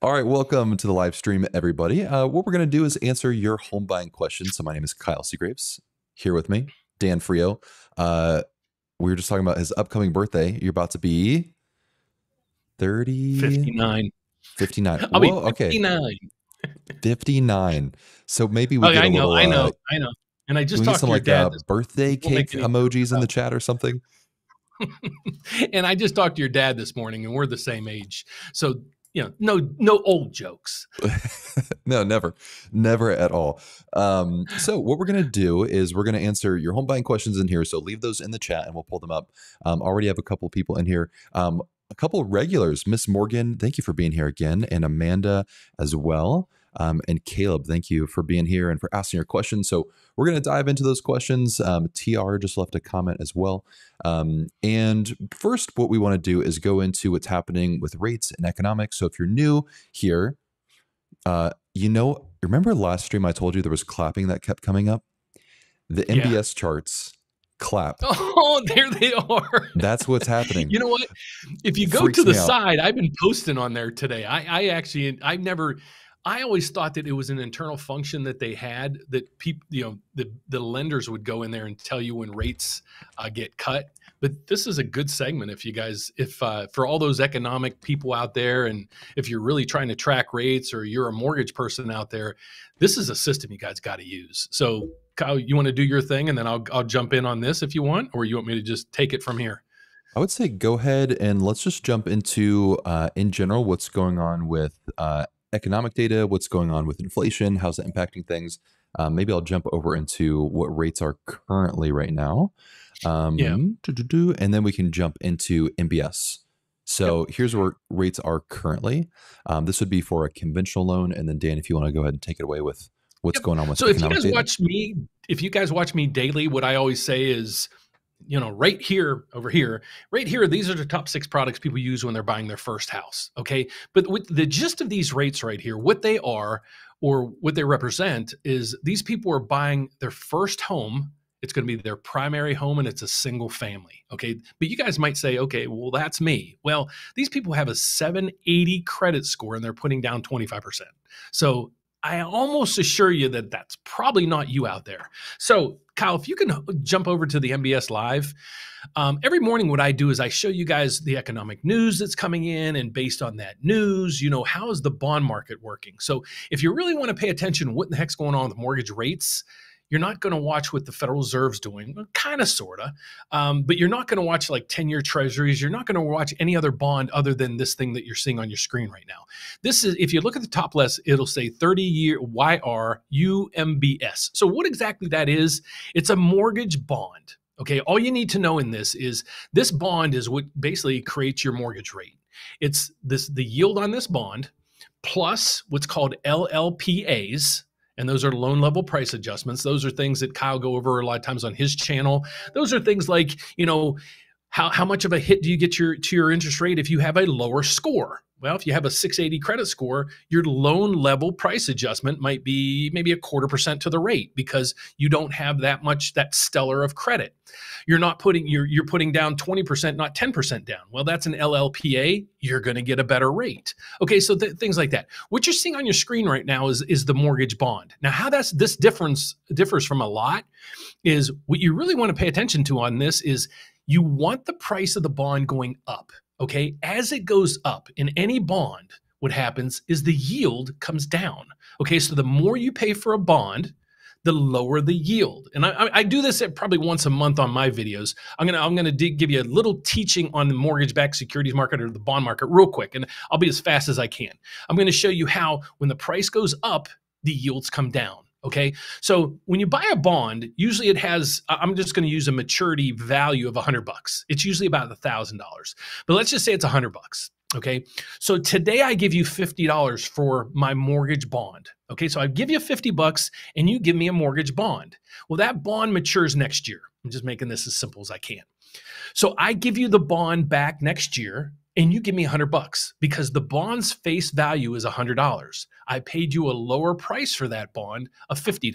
All right, welcome to the live stream, everybody. Uh, what we're going to do is answer your home buying questions. So, my name is Kyle Seagraves. Here with me, Dan Frio. Uh, we were just talking about his upcoming birthday. You're about to be 30, 59. 59. I'll Whoa, be 59. okay, 59. So maybe we Okay, get a I know, little. I know, Uh, I know. And I just talked some to your like dad. uh, birthday We'll cake emojis in the chat or something? and I just talked to your dad this morning, and we're the same age. So you know, no, no old jokes. no, never, never at all. Um, so what we're gonna do is we're gonna answer your home buying questions in here. So leave those in the chat and we'll pull them up. Um, already have a couple people in here. Um, a couple regulars, Miss Morgan, thank you for being here again, and Amanda as well. Um, and Caleb, thank you for being here and for asking your questions. So we're going to dive into those questions. Um, TR just left a comment as well. Um, and first, what we want to do is go into what's happening with rates and economics. So if you're new here, uh, you know, remember last stream I told you there was clapping that kept coming up? The Yeah. MBS charts clap. Oh, there they are. That's what's happening. You know what? If you go Freaks to the side, I've been posting on there today. I, I actually, I've never, I always thought that it was an internal function that they had that people, you know, the the lenders would go in there and tell you when rates uh, get cut. But this is a good segment if you guys, if uh, for all those economic people out there, and if you're really trying to track rates or you're a mortgage person out there, this is a system you guys got to use. So, Kyle, you want to do your thing, and then I'll I'll jump in on this if you want, or you want me to just take it from here. I would say go ahead and let's just jump into, uh, in general, what's going on with uh, economic data, what's going on with inflation, how's it impacting things. Um, maybe I'll jump over into what rates are currently right now. Um, Yeah. And then we can jump into MBS. So here's where rates are currently. Um, this would be for a conventional loan. And then, Dan, if you want to go ahead and take it away with what's Yep. going on with So if you guys data. watch me, if you guys watch me daily, what I always say is, you know, right here, over here, right here, these are the top six products people use when they're buying their first house. Okay. But with the gist of these rates right here, what they are or what they represent is these people are buying their first home. It's going to be their primary home and it's a single family. Okay. But you guys might say, okay, well, that's me. Well, these people have a 780 credit score and they're putting down 25%. So I almost assure you that that's probably not you out there. So, Kyle, if you can jump over to the MBS Live, um, every morning what I do is I show you guys the economic news that's coming in, and based on that news, you know, how is the bond market working? So, if you really want to pay attention, what the heck's going on with mortgage rates? You're not going to watch what the Federal Reserve's doing, kind of, sort of, um, but you're not going to watch like 10 year treasuries. You're not going to watch any other bond other than this thing that you're seeing on your screen right now. This is, if you look at the top left, it'll say 30 year YR UMBS. So, what exactly that is, it's a mortgage bond. Okay. All you need to know in this is this bond is what basically creates your mortgage rate. It's this, the yield on this bond plus what's called LLPAs. And those are loan level price adjustments. Those are things that Kyle go over a lot of times on his channel. Those are things like, you know, how, how much of a hit do you get your to your interest rate if you have a lower score? Well, if you have a 680 credit score, your loan level price adjustment might be maybe a quarter percent to the rate because you don't have that much that stellar of credit. You're not putting you're you're putting down 20%, not 10% down. Well, that's an LLPA, you're going to get a better rate. Okay, so th- things like that. What you're seeing on your screen right now is is the mortgage bond. Now, how that's this difference differs from a lot is what you really want to pay attention to on this is you want the price of the bond going up. Okay. As it goes up in any bond, what happens is the yield comes down. Okay. So the more you pay for a bond, the lower the yield. And I, I- do this at probably once a month on my videos. I'm gonna I'm gonna give you a little teaching on the mortgage-backed securities market or the bond market real quick, and I'll be as fast as I can. I'm gonna show you how when the price goes up, the yields come down. Okay. So when you buy a bond, usually it has, I'm just going to use a maturity value of a hundred bucks. It's usually about a thousand dollars, but let's just say it's a hundred bucks. Okay. So today I give you $50 for my mortgage bond. Okay. So I give you 50 bucks and you give me a mortgage bond. Well, that bond matures next year. I'm just making this as simple as I can. So I give you the bond back next year and you give me 100 bucks because the bond's face value is $100. I paid you a lower price for that bond of $50.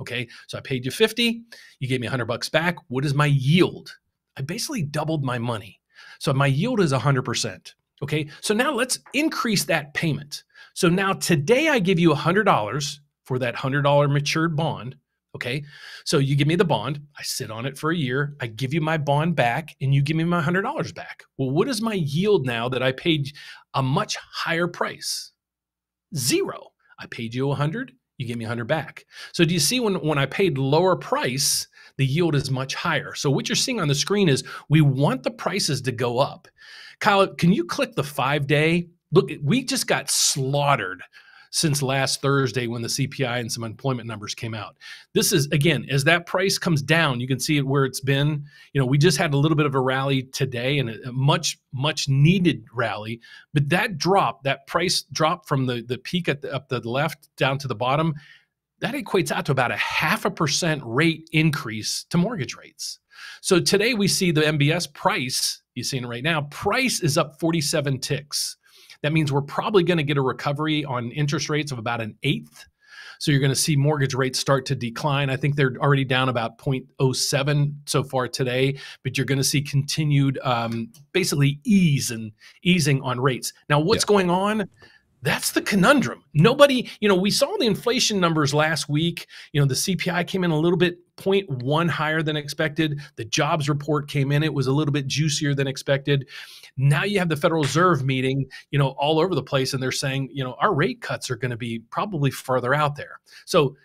Okay? So I paid you 50, you gave me 100 bucks back. What is my yield? I basically doubled my money. So my yield is 100%. Okay? So now let's increase that payment. So now today I give you $100 for that $100 matured bond. Okay. So you give me the bond, I sit on it for a year, I give you my bond back, and you give me my $100 back. Well, what is my yield now that I paid a much higher price? Zero. I paid you 100, you give me 100 back. So do you see when when I paid lower price, the yield is much higher. So what you're seeing on the screen is we want the prices to go up. Kyle, can you click the 5-day? Look, we just got slaughtered since last Thursday when the CPI and some employment numbers came out. This is again, as that price comes down, you can see it where it's been. You know, we just had a little bit of a rally today and a, much much needed rally, but that drop, that price drop from the the peak at the, up the left down to the bottom, that equates out to about a half a percent rate increase to mortgage rates. So today we see the MBS price, you're seeing it right now, price is up 47 ticks. That means we're probably going to get a recovery on interest rates of about an eighth. So you're going to see mortgage rates start to decline. I think they're already down about 0.07 so far today, but you're going to see continued um, basically ease and easing on rates. Now, what's yeah. going on? That's the conundrum. Nobody, you know, we saw the inflation numbers last week. You know, the CPI came in a little bit 0.1 higher than expected. The jobs report came in, it was a little bit juicier than expected. Now you have the Federal Reserve meeting, you know, all over the place, and they're saying, you know, our rate cuts are going to be probably further out there. So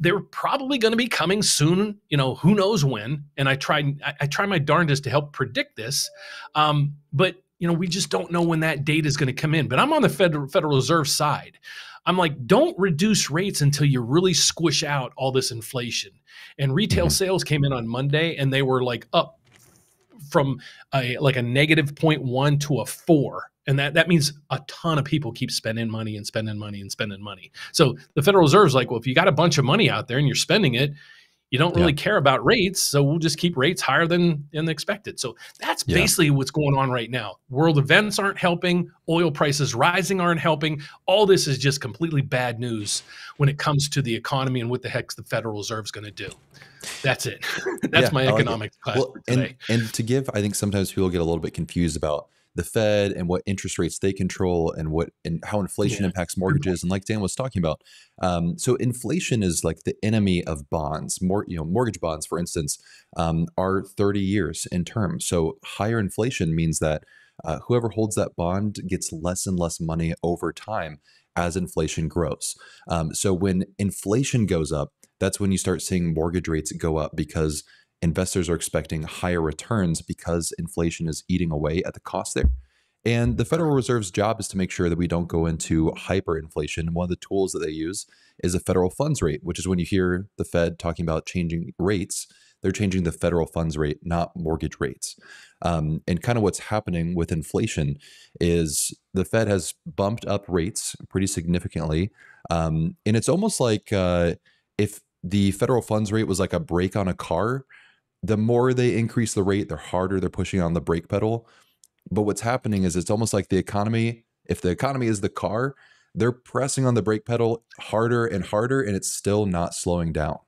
they're probably going to be coming soon. You know, who knows when? And I try, I, I try my darndest to help predict this, um, but you know, we just don't know when that date is going to come in. But I'm on the Federal Federal Reserve side. I'm like, don't reduce rates until you really squish out all this inflation. And retail mm-hmm. sales came in on Monday and they were like up from a like a negative 0.1 to a 4 and that that means a ton of people keep spending money and spending money and spending money so the federal reserve's like well if you got a bunch of money out there and you're spending it you don't really yeah. care about rates so we'll just keep rates higher than than expected. So that's yeah. basically what's going on right now. World events aren't helping oil prices rising aren't helping. All this is just completely bad news when it comes to the economy and what the heck the federal reserve's going to do. That's it. That's yeah, my economics like class well, and, and to give i think sometimes people get a little bit confused about the Fed and what interest rates they control and what and how inflation yeah. impacts mortgages. And like Dan was talking about, um, so inflation is like the enemy of bonds. More, you know, mortgage bonds, for instance, um, are 30 years in term. So higher inflation means that uh, whoever holds that bond gets less and less money over time as inflation grows. Um, so when inflation goes up, that's when you start seeing mortgage rates go up because investors are expecting higher returns because inflation is eating away at the cost there. And the Federal Reserve's job is to make sure that we don't go into hyperinflation. One of the tools that they use is a federal funds rate, which is when you hear the Fed talking about changing rates, they're changing the federal funds rate, not mortgage rates. Um, and kind of what's happening with inflation is the Fed has bumped up rates pretty significantly. Um, and it's almost like uh, if the federal funds rate was like a brake on a car, the more they increase the rate, the harder they're pushing on the brake pedal. But what's happening is it's almost like the economy, if the economy is the car, they're pressing on the brake pedal harder and harder, and it's still not slowing down.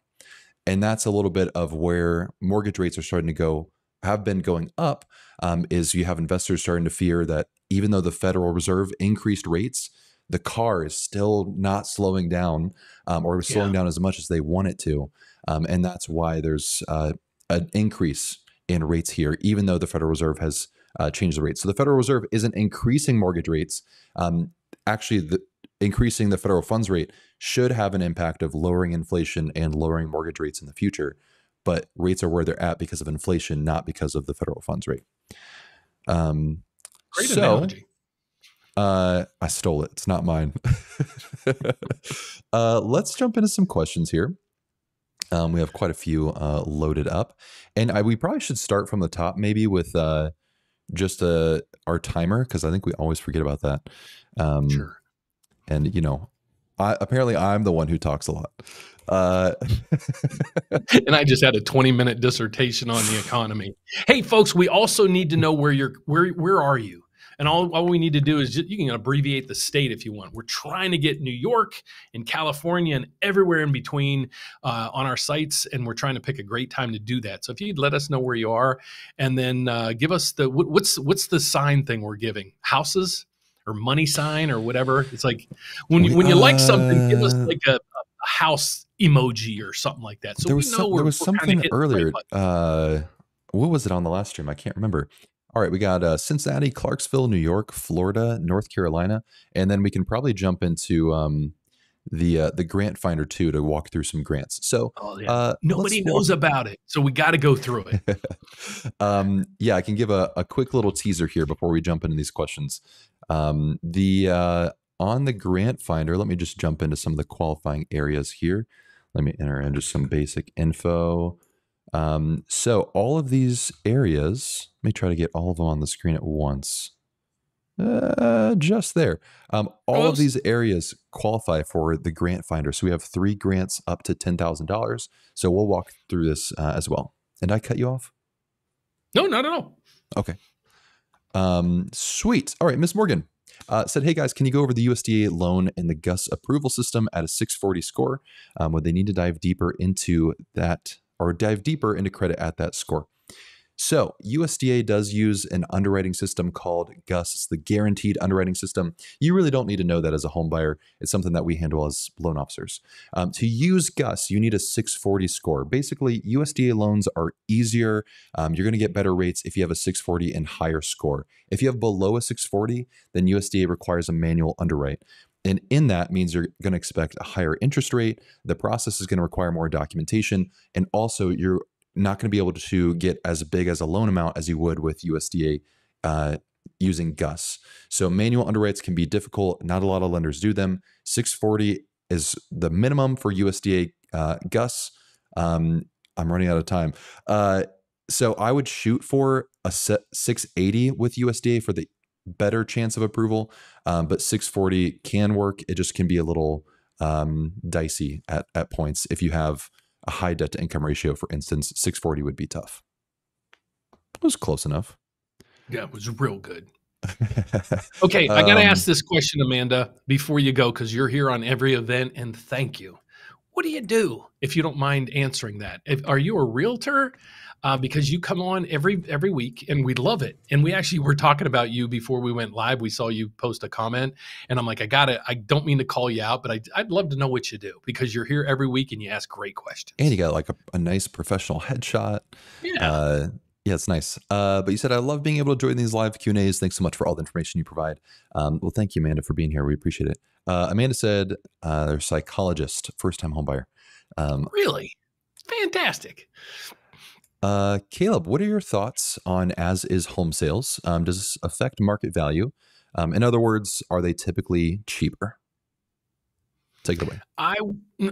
And that's a little bit of where mortgage rates are starting to go, have been going up, um, is you have investors starting to fear that even though the Federal Reserve increased rates, the car is still not slowing down um, or slowing yeah. down as much as they want it to. Um, and that's why there's uh, an increase in rates here, even though the Federal Reserve has uh, changed the rates. So the Federal Reserve isn't increasing mortgage rates. Um, actually, the, increasing the federal funds rate should have an impact of lowering inflation and lowering mortgage rates in the future. But rates are where they're at because of inflation, not because of the federal funds rate. Um, Great so, analogy. Uh, I stole it. It's not mine. uh, let's jump into some questions here. Um, we have quite a few uh, loaded up, and I, we probably should start from the top, maybe with uh, just uh, our timer, because I think we always forget about that. Um, sure. And you know, I, apparently I'm the one who talks a lot. Uh, and I just had a 20 minute dissertation on the economy. Hey, folks, we also need to know where you're. Where where are you? And all, all we need to do is just, you can abbreviate the state if you want. We're trying to get New York and California and everywhere in between uh, on our sites, and we're trying to pick a great time to do that. So if you'd let us know where you are, and then uh, give us the what, what's what's the sign thing we're giving houses or money sign or whatever. It's like when you, when you like something, give us Uh, like a, a house emoji or something like that. So there we was know some, we're, there was something hitting the right earlier. uh, what was it on the last stream? I can't remember. All right, we got uh, Cincinnati, Clarksville, New York, Florida, North Carolina, and then we can probably jump into um, the uh, the grant finder too to walk through some grants. So Oh, yeah. uh, Nobody let's walk- knows about it, so we got to go through it. um, yeah, I can give a, a quick little teaser here before we jump into these questions. Um, the uh, on the grant finder, let me just jump into some of the qualifying areas here. Let me enter in just some basic info. Um, so all of these areas, let me try to get all of them on the screen at once. Uh, just there. Um, all of these areas qualify for the grant finder. So we have three grants up to ten thousand dollars. So we'll walk through this uh, as well. And I cut you off. No, not at all. Um, sweet. All right, Miss Morgan uh, said, "Hey guys, can you go over the USDA loan and the GUS approval system at a 640 score? Um, would they need to dive deeper into that, or dive deeper into credit at that score?" So USDA does use an underwriting system called GUS. It's the Guaranteed Underwriting System. You really don't need to know that as a home buyer. It's something that we handle as loan officers. Um, to use GUS, you need a 640 score. Basically, USDA loans are easier um, you're going to get better rates if you have a 640 and higher score. If you have below a 640, then USDA requires a manual underwrite. And in that means you're going to expect a higher interest rate. The process is going to require more documentation. And also, you're not going to be able to get as big as a loan amount as you would with USDA uh, using GUS. So, manual underwrites can be difficult. Not a lot of lenders do them. 640 is the minimum for USDA uh, GUS. Um, I'm running out of time. Uh, so I would shoot for a 680 with USDA for the better chance of approval, um, but 640 can work. It just can be a little um, dicey at, at points. If you have a high debt to income ratio, for instance, 640 would be tough. It was close enough. Yeah, it was real good. Okay, I got to Um, ask this question, Amanda, before you go, because you're here on every event, and thank you. What do you do if you don't mind answering that? If, are you a realtor? Uh, because you come on every every week, and we love it. And we actually were talking about you before we went live. We saw you post a comment, and I'm like, I got to I don't mean to call you out, but I, I'd love to know what you do because you're here every week and you ask great questions. And you got like a, a nice professional headshot. yeah, Uh, yeah, it's nice. Uh, but you said I love being able to join these live Q and A's. Thanks so much for all the information you provide. Um, well, thank you, Amanda, for being here. We appreciate it. Uh, Amanda said uh, they're psychologist, first time homebuyer. Um, really fantastic. Uh, Caleb, what are your thoughts on as is home sales? Um, does this affect market value? Um, in other words, are they typically cheaper? Take it away. I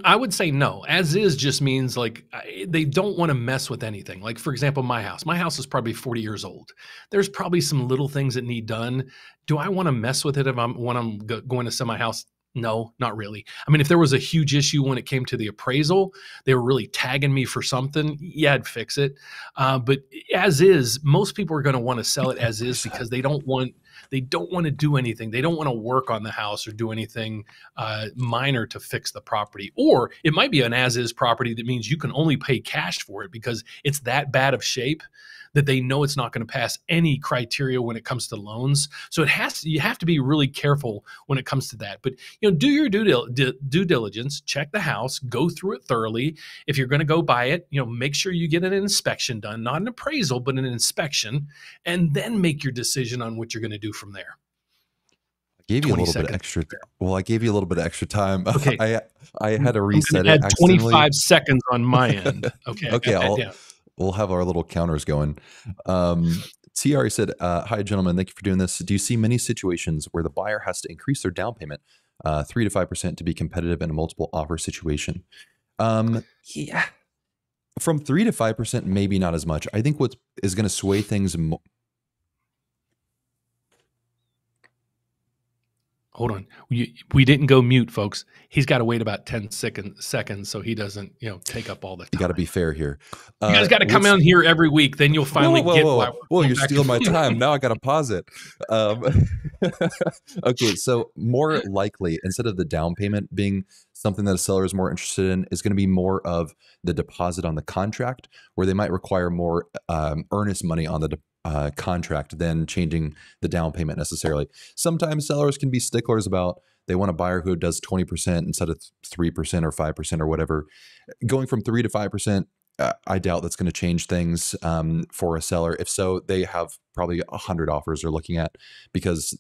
I would say no. As is just means like they don't want to mess with anything. Like for example, my house. My house is probably 40 years old. There's probably some little things that need done. Do I want to mess with it if I'm when I'm go- going to sell my house? No, not really. I mean, if there was a huge issue when it came to the appraisal, they were really tagging me for something. Yeah, I'd fix it. Uh, but as is, most people are going to want to sell it as is because they don't want they don't want to do anything. They don't want to work on the house or do anything uh, minor to fix the property. Or it might be an as is property that means you can only pay cash for it because it's that bad of shape that they know it's not going to pass any criteria when it comes to loans. So it has to, you have to be really careful when it comes to that. But you know, do your due, dil- di- due diligence, check the house, go through it thoroughly. If you're going to go buy it, you know, make sure you get an inspection done, not an appraisal, but an inspection, and then make your decision on what you're going to do from there. I gave you a little bit of seconds. extra. Well, I gave you a little bit of extra time. Okay. I I had to reset going it. to add accidentally. 25 seconds on my end. Okay. Okay, I'll- down. we'll have our little counters going. Um, TR said, uh, "Hi, gentlemen. Thank you for doing this. Do you see many situations where the buyer has to increase their down payment uh, three to five percent to be competitive in a multiple offer situation?" Um, yeah, from three to five percent, maybe not as much. I think what is is going to sway things. Hold on. We, we didn't go mute, folks. He's got to wait about 10 second, seconds so he doesn't, you know, take up all the time. you got to be fair here. You guys Uh, got to come in here every week. Then you'll finally whoa, whoa, get whoa, why whoa, going you're stealing my time. Now I got to pause it. Um, okay, so more likely, instead of the down payment being something that a seller is more interested in is going to be more of the deposit on the contract, where they might require more um, earnest money on the de- uh, contract than changing the down payment necessarily. Sometimes sellers can be sticklers about they want a buyer who does 20% instead of 3% or 5% or whatever. Going from 3 to 5%, uh, I doubt that's going to change things um, for a seller. If so, they have probably 100 offers they're looking at because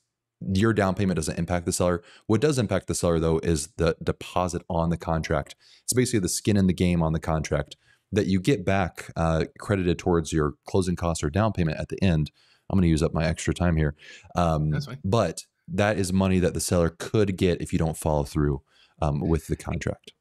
your down payment doesn't impact the seller. What does impact the seller, though, is the deposit on the contract. It's basically the skin in the game on the contract that you get back uh, credited towards your closing costs or down payment at the end. I'm going to use up my extra time here. Um. But that is money that the seller could get if you don't follow through um, with the contract.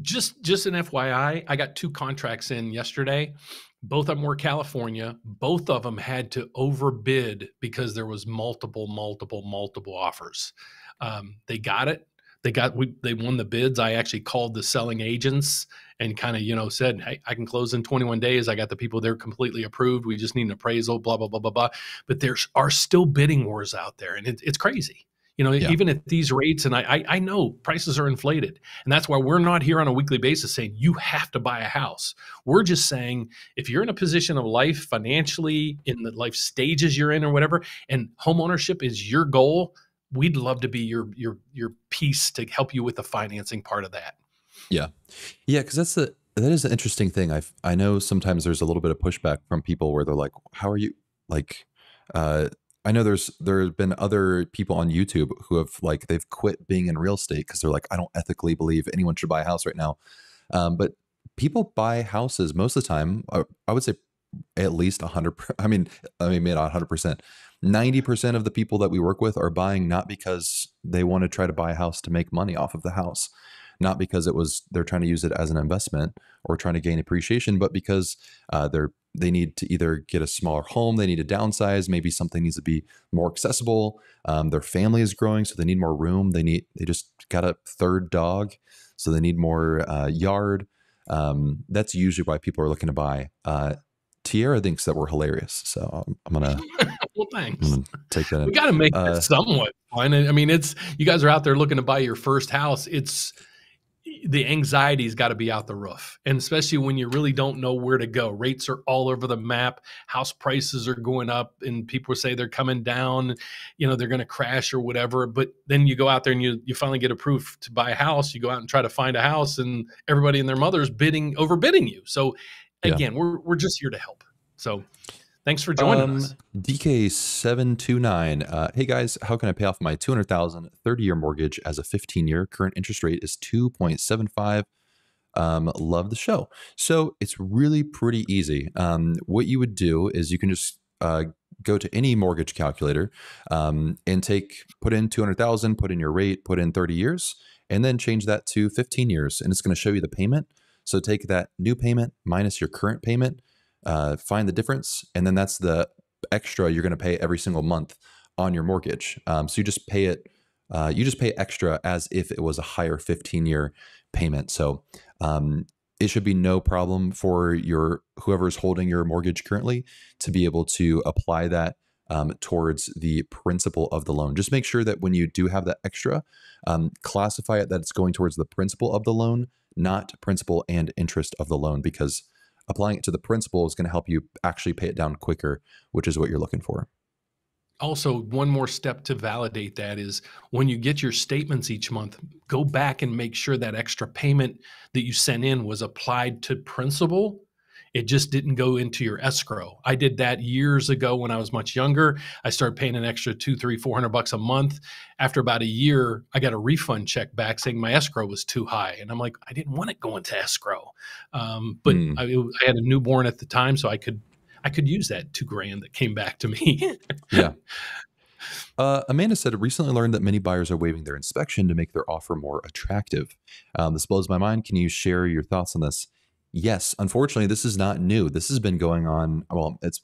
just just an FYI, I got two contracts in yesterday. Both of them were California. Both of them had to overbid because there was multiple, multiple, multiple offers. Um, they got it. They got we, they won the bids. I actually called the selling agents and kind of you know said, "Hey, I can close in 21 days. I got the people they're completely approved. We just need an appraisal." Blah blah blah blah blah. But there are still bidding wars out there, and it, it's crazy. You know, Yeah. even at these rates, and I, I I know prices are inflated, and that's why we're not here on a weekly basis saying you have to buy a house. We're just saying if you're in a position of life financially, in the life stages you're in, or whatever, and home ownership is your goal, we'd love to be your your your piece to help you with the financing part of that. Yeah, yeah, because that's the that is an interesting thing. I I know sometimes there's a little bit of pushback from people where they're like, "How are you?" Like, uh, I know there's there have been other people on YouTube who have like they've quit being in real estate because they're like, I don't ethically believe anyone should buy a house right now. Um, but people buy houses most of the time. uh, I would say at least hundred. I mean, I mean, maybe not hundred percent. Ninety percent of the people that we work with are buying not because they want to try to buy a house to make money off of the house not because it was they're trying to use it as an investment or trying to gain appreciation, but because uh, they're they need to either get a smaller home, they need to downsize, maybe something needs to be more accessible. Um, their family is growing, so they need more room. They need they just got a third dog, so they need more uh, yard. Um, that's usually why people are looking to buy. Uh, Tierra thinks that we're hilarious, so I'm, I'm gonna well, I'm gonna take that. We In. got to make Uh, it somewhat fun. I mean, it's you guys are out there looking to buy your first house. It's the anxiety's got to be out the roof, and especially when you really don't know where to go. Rates are all over the map. House prices are going up, and people say they're coming down. You know, they're going to crash or whatever. But then you go out there and you you finally get approved to buy a house. You go out and try to find a house, and everybody and their mother's bidding overbidding you. So Yeah. again, we're we're just here to help. So thanks for joining Um, us. DK729. Uh, hey guys, how can I pay off my 200,000 30 year mortgage as a 15 year? Current interest rate is 2.75. Um, love the show. So it's really pretty easy. Um, what you would do is you can just uh, go to any mortgage calculator um, and take put in 200,000, put in your rate, put in 30 years, and then change that to 15 years, and it's going to show you the payment. So take that new payment minus your current payment, uh, find the difference, and then that's the extra you're going to pay every single month on your mortgage. Um, so you just pay it, uh, you just pay extra as if it was a higher 15 year payment. So um, it should be no problem for your whoever's holding your mortgage currently to be able to apply that um, towards the principal of the loan. Just make sure that when you do have that extra, um, classify it that it's going towards the principal of the loan, not principal and interest of the loan, because applying it to the principal is going to help you actually pay it down quicker, which is what you're looking for. also one more step to validate that is when you get your statements each month go back and make sure that extra payment that you sent in was applied to principal it just didn't go into your escrow i did that years ago when i was much younger i started paying an extra two three four hundred bucks a month after about a year i got a refund check back saying my escrow was too high and i'm like i didn't want it going to escrow um, but Hmm. I, I had a newborn at the time so i could i could use that two grand that came back to me Yeah. Uh, Amanda said, recently learned that many buyers are waiving their inspection to make their offer more attractive. Um, this blows my mind. Can you share your thoughts on this? Yes. Unfortunately, this is not new. This has been going on. Well, it's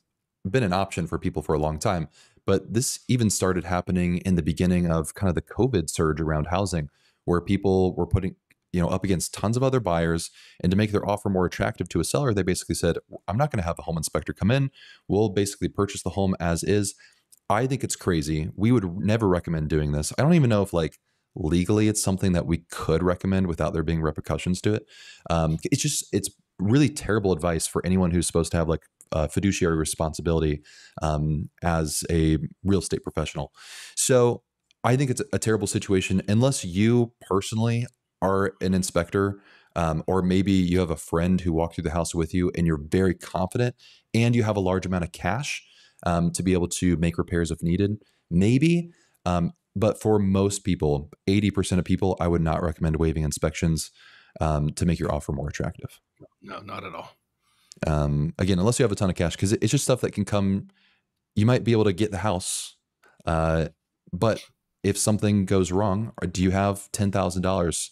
been an option for people for a long time, but this even started happening in the beginning of kind of the COVID surge around housing, where people were putting, you know, up against tons of other buyers. And to make their offer more attractive to a seller, they basically said, I'm not going to have a home inspector come in. We'll basically purchase the home as is. I think it's crazy. We would never recommend doing this. I don't even know if like legally it's something that we could recommend without there being repercussions to it. Um, it's just it's really terrible advice for anyone who's supposed to have like fiduciary responsibility um, as a real estate professional. So I think it's a terrible situation unless you personally are an inspector. Um, or maybe you have a friend who walked through the house with you and you're very confident and you have a large amount of cash um, to be able to make repairs if needed. Maybe um, but for most people, 80% of people, I would not recommend waiving inspections um, to make your offer more attractive. No, not at all. Um, again, unless you have a ton of cash, because it's just stuff that can come. You might be able to get the house, uh, but if something goes wrong, do you have ten thousand uh, dollars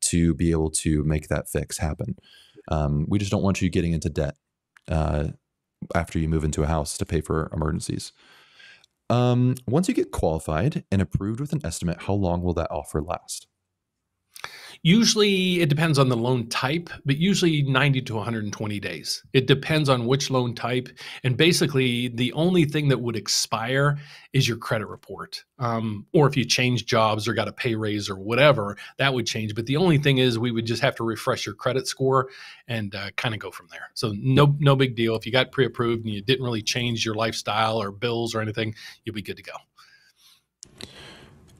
to be able to make that fix happen? Um, we just don't want you getting into debt uh, after you move into a house to pay for emergencies. Um, once you get qualified and approved with an estimate, how long will that offer last? Usually it depends on the loan type, but usually 90 to 120 days. It depends on which loan type. And basically, the only thing that would expire is your credit report. Um, or if you change jobs or got a pay raise or whatever, that would change. But the only thing is, we would just have to refresh your credit score and uh, kind of go from there. So, no, no big deal. If you got pre approved and you didn't really change your lifestyle or bills or anything, you'll be good to go.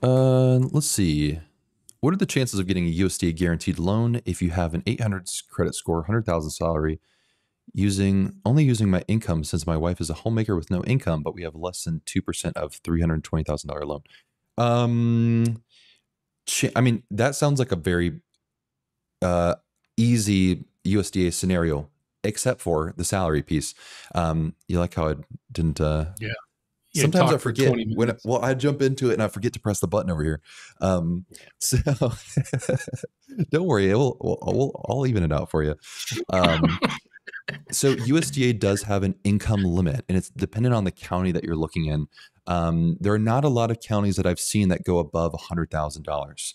Uh, let's see. What are the chances of getting a USDA guaranteed loan if you have an 800 credit score, 100,000 salary, using only using my income since my wife is a homemaker with no income, but we have less than 2% of $320,000 loan? Um, I mean, that sounds like a very uh, easy USDA scenario, except for the salary piece. Um, you like how I didn't uh, yeah sometimes I forget when well I jump into it and I forget to press the button over here. Um, so don't worry, we'll, we'll, we'll, I'll even it out for you. Um, so USDA does have an income limit, and it's dependent on the county that you're looking in. Um, there are not a lot of counties that I've seen that go above $100,000.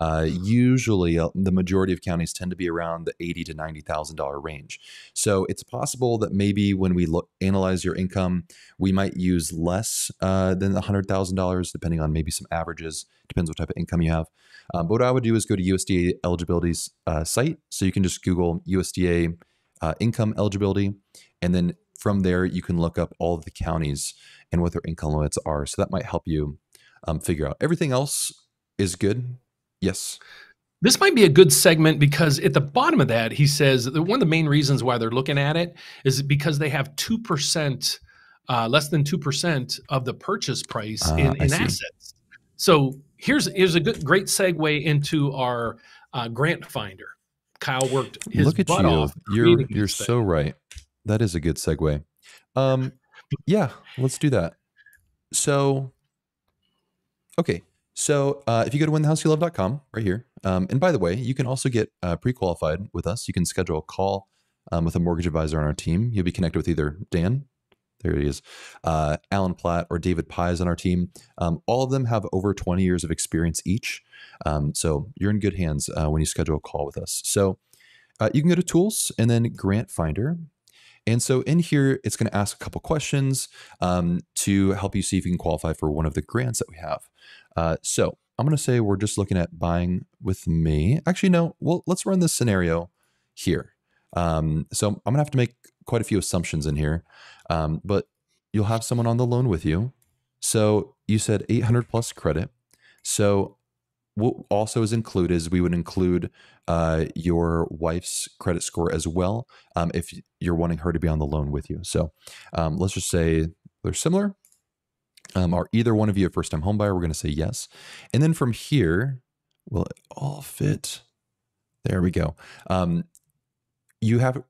Uh, usually, uh, the majority of counties tend to be around the eighty to ninety thousand dollar range. So it's possible that maybe when we look analyze your income, we might use less uh, than hundred thousand dollars, depending on maybe some averages. Depends what type of income you have. Um, but what I would do is go to USDA eligibility's uh, site. So you can just Google USDA uh, income eligibility, and then from there you can look up all of the counties and what their income limits are. So that might help you um, figure out. Everything else is good. Yes. This might be a good segment because at the bottom of that, he says that one of the main reasons why they're looking at it is because they have 2%, uh, less than 2% of the purchase price uh, in, in assets. So here's, here's a good, great segue into our uh, grant finder. Kyle worked his Look at butt you. off. You're, you're so right. That is a good segue. Um, yeah, let's do that. So, okay. So uh, if you go to winthehouseyoulove.com right here, um, and by the way, you can also get uh, pre-qualified with us. You can schedule a call um, with a mortgage advisor on our team. You'll be connected with either Dan, there he is, uh, Alan Platt, or David Pies on our team. Um, all of them have over 20 years of experience each. Um, so you're in good hands uh, when you schedule a call with us. So uh, you can go to Tools and then Grant Finder. And so in here, it's going to ask a couple questions um, to help you see if you can qualify for one of the grants that we have. Uh, so I'm going to say we're just looking at buying with me. Actually, no, well, let's run this scenario here. Um, so I'm going to have to make quite a few assumptions in here, um, but you'll have someone on the loan with you. So you said 800 plus credit. So what also is included is we would include uh, your wife's credit score as well um, if you're wanting her to be on the loan with you. So um, let's just say they're similar. Um, are either one of you a first time homebuyer? We're going to say yes. And then from here, will it all fit? There we go. Um, you have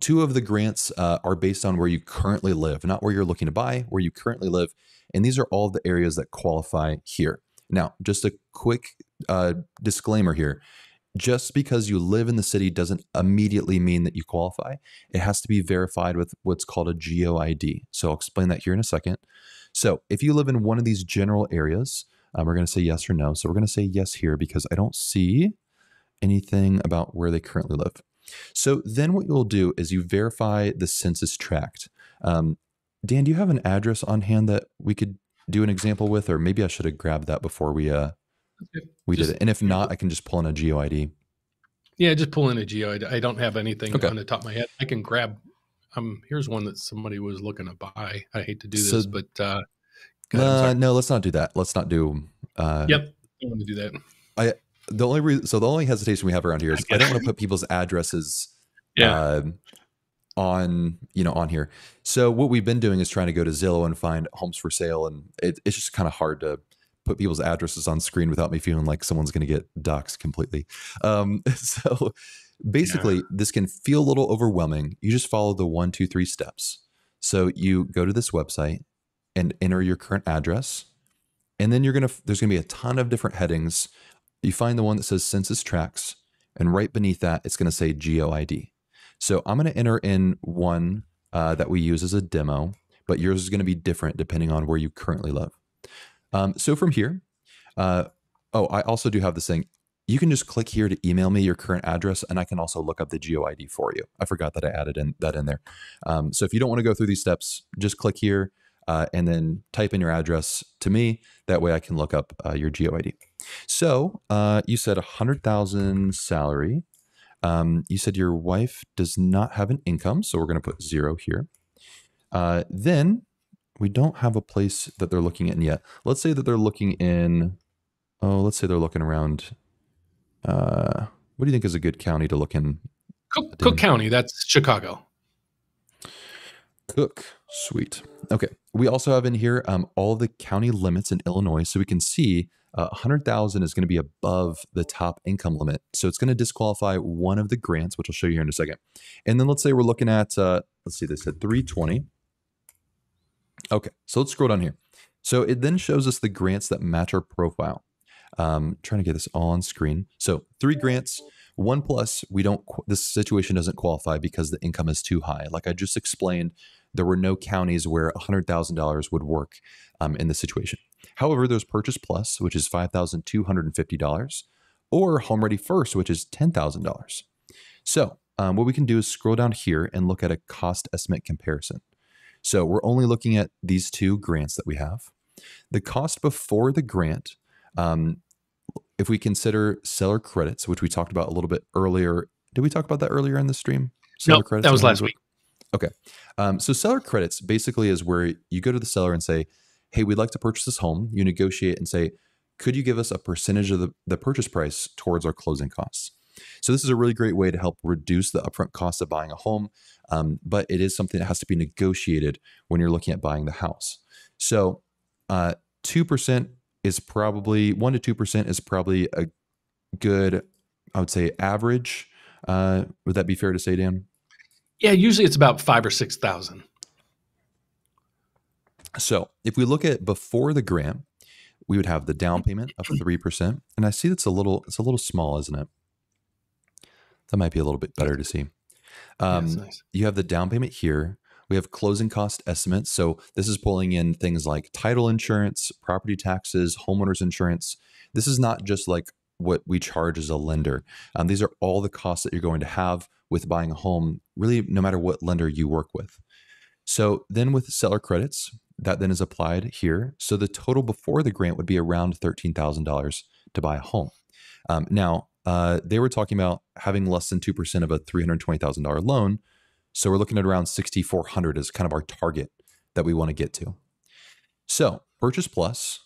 two of the grants uh, are based on where you currently live, not where you're looking to buy, where you currently live. And these are all the areas that qualify here. Now, just a quick uh, disclaimer here just because you live in the city doesn't immediately mean that you qualify. It has to be verified with what's called a GeoID. So I'll explain that here in a second. So if you live in one of these general areas, um, we're going to say yes or no. So we're going to say yes here because I don't see anything about where they currently live. So then what you'll do is you verify the census tract. Um, Dan, do you have an address on hand that we could do an example with, or maybe I should have grabbed that before we uh, we Just- did it. And if not, I can just pull in a GeoID. Yeah, just pull in a geo. I, I don't have anything Okay. on the top of my head. I can grab. Um, here's one that somebody was looking to buy. I hate to do So- this, but uh, go Uh, no, let's not do that. Let's not do. Uh, yep, I want to do that. I the only reason, so the only hesitation we have around here is I don't want to put people's addresses Yeah. uh, on you know on here. So what we've been doing is trying to go to Zillow and find homes for sale, and it, it's just kind of hard to put people's addresses on screen without me feeling like someone's going to get doxxed completely. Um, so basically, this can feel a little overwhelming. You just follow the one, two, three steps. So you go to this website and enter your current address, and then you're gonna there's gonna be a ton of different headings. You find the one that says census tracts, and right beneath that, it's gonna say GeoID. So I'm going to enter in one uh, that we use as a demo, but yours is going to be different depending on where you currently live. Um, so from here, uh, oh, I also do have this thing. You can just click here to email me your current address, and I can also look up the GeoID for you. I forgot that I added in that in there. Um, so if you don't want to go through these steps, just click here uh, and then type in your address to me. That way, I can look up uh, your GeoID. So uh, you said a hundred thousand salary. Um, you said your wife does not have an income, so we're going to put zero here. Uh, then we don't have a place that they're looking in yet. Let's say that they're looking in. Oh, let's say they're looking around. Uh, what do you think is a good county to look in? Cook, Cook County, that's Chicago. Cook. Sweet. Okay. We also have in here um, all the county limits in Illinois, so we can see uh, 100,000 is going to be above the top income limit. So it's going to disqualify one of the grants, which I'll show you here in a second. And then let's say we're looking at, uh, let's see, they said 320. Okay. So let's scroll down here. So it then shows us the grants that match our profile. Um, trying to get this all on screen. So three grants, one plus. We don't. This situation doesn't qualify because the income is too high. Like I just explained, there were no counties where hundred thousand dollars would work um, in this situation. However, there's Purchase Plus, which is five thousand two hundred and fifty dollars, or Home Ready First, which is ten thousand dollars. So um, what we can do is scroll down here and look at a cost estimate comparison. So we're only looking at these two grants that we have. The cost before the grant, um, if we consider seller credits, which we talked about a little bit earlier. Did we talk about that earlier in the stream? No, that was last week. um, so seller credits basically is where you go to the seller and say, "Hey, we'd like to purchase this home." You negotiate and say, "Could you give us a percentage of the, the purchase price towards our closing costs?" So this is a really great way to help reduce the upfront cost of buying a home, um, but it is something that has to be negotiated when you're looking at buying the house. So uh, two percent is probably one to two percent is probably a good, I would say, average. Uh, would that be fair to say, Dan? Yeah, usually it's about five or six thousand. So if we look at before the grant, we would have the down payment of three percent, and I see that's a little it's a little small, isn't it? That might be a little bit better to see. Um, that's nice. you have the down payment here. We have closing cost estimates. So this is pulling in things like title insurance, property taxes, homeowners insurance. This is not just like what we charge as a lender. Um, these are all the costs that you're going to have with buying a home, really, no matter what lender you work with. So then with seller credits, that then is applied here. So the total before the grant would be around $13,000 to buy a home. Um, now, uh, they were talking about having less than 2% of a $320,000 loan. So we're looking at around 6,400 as kind of our target that we want to get to. So Purchase Plus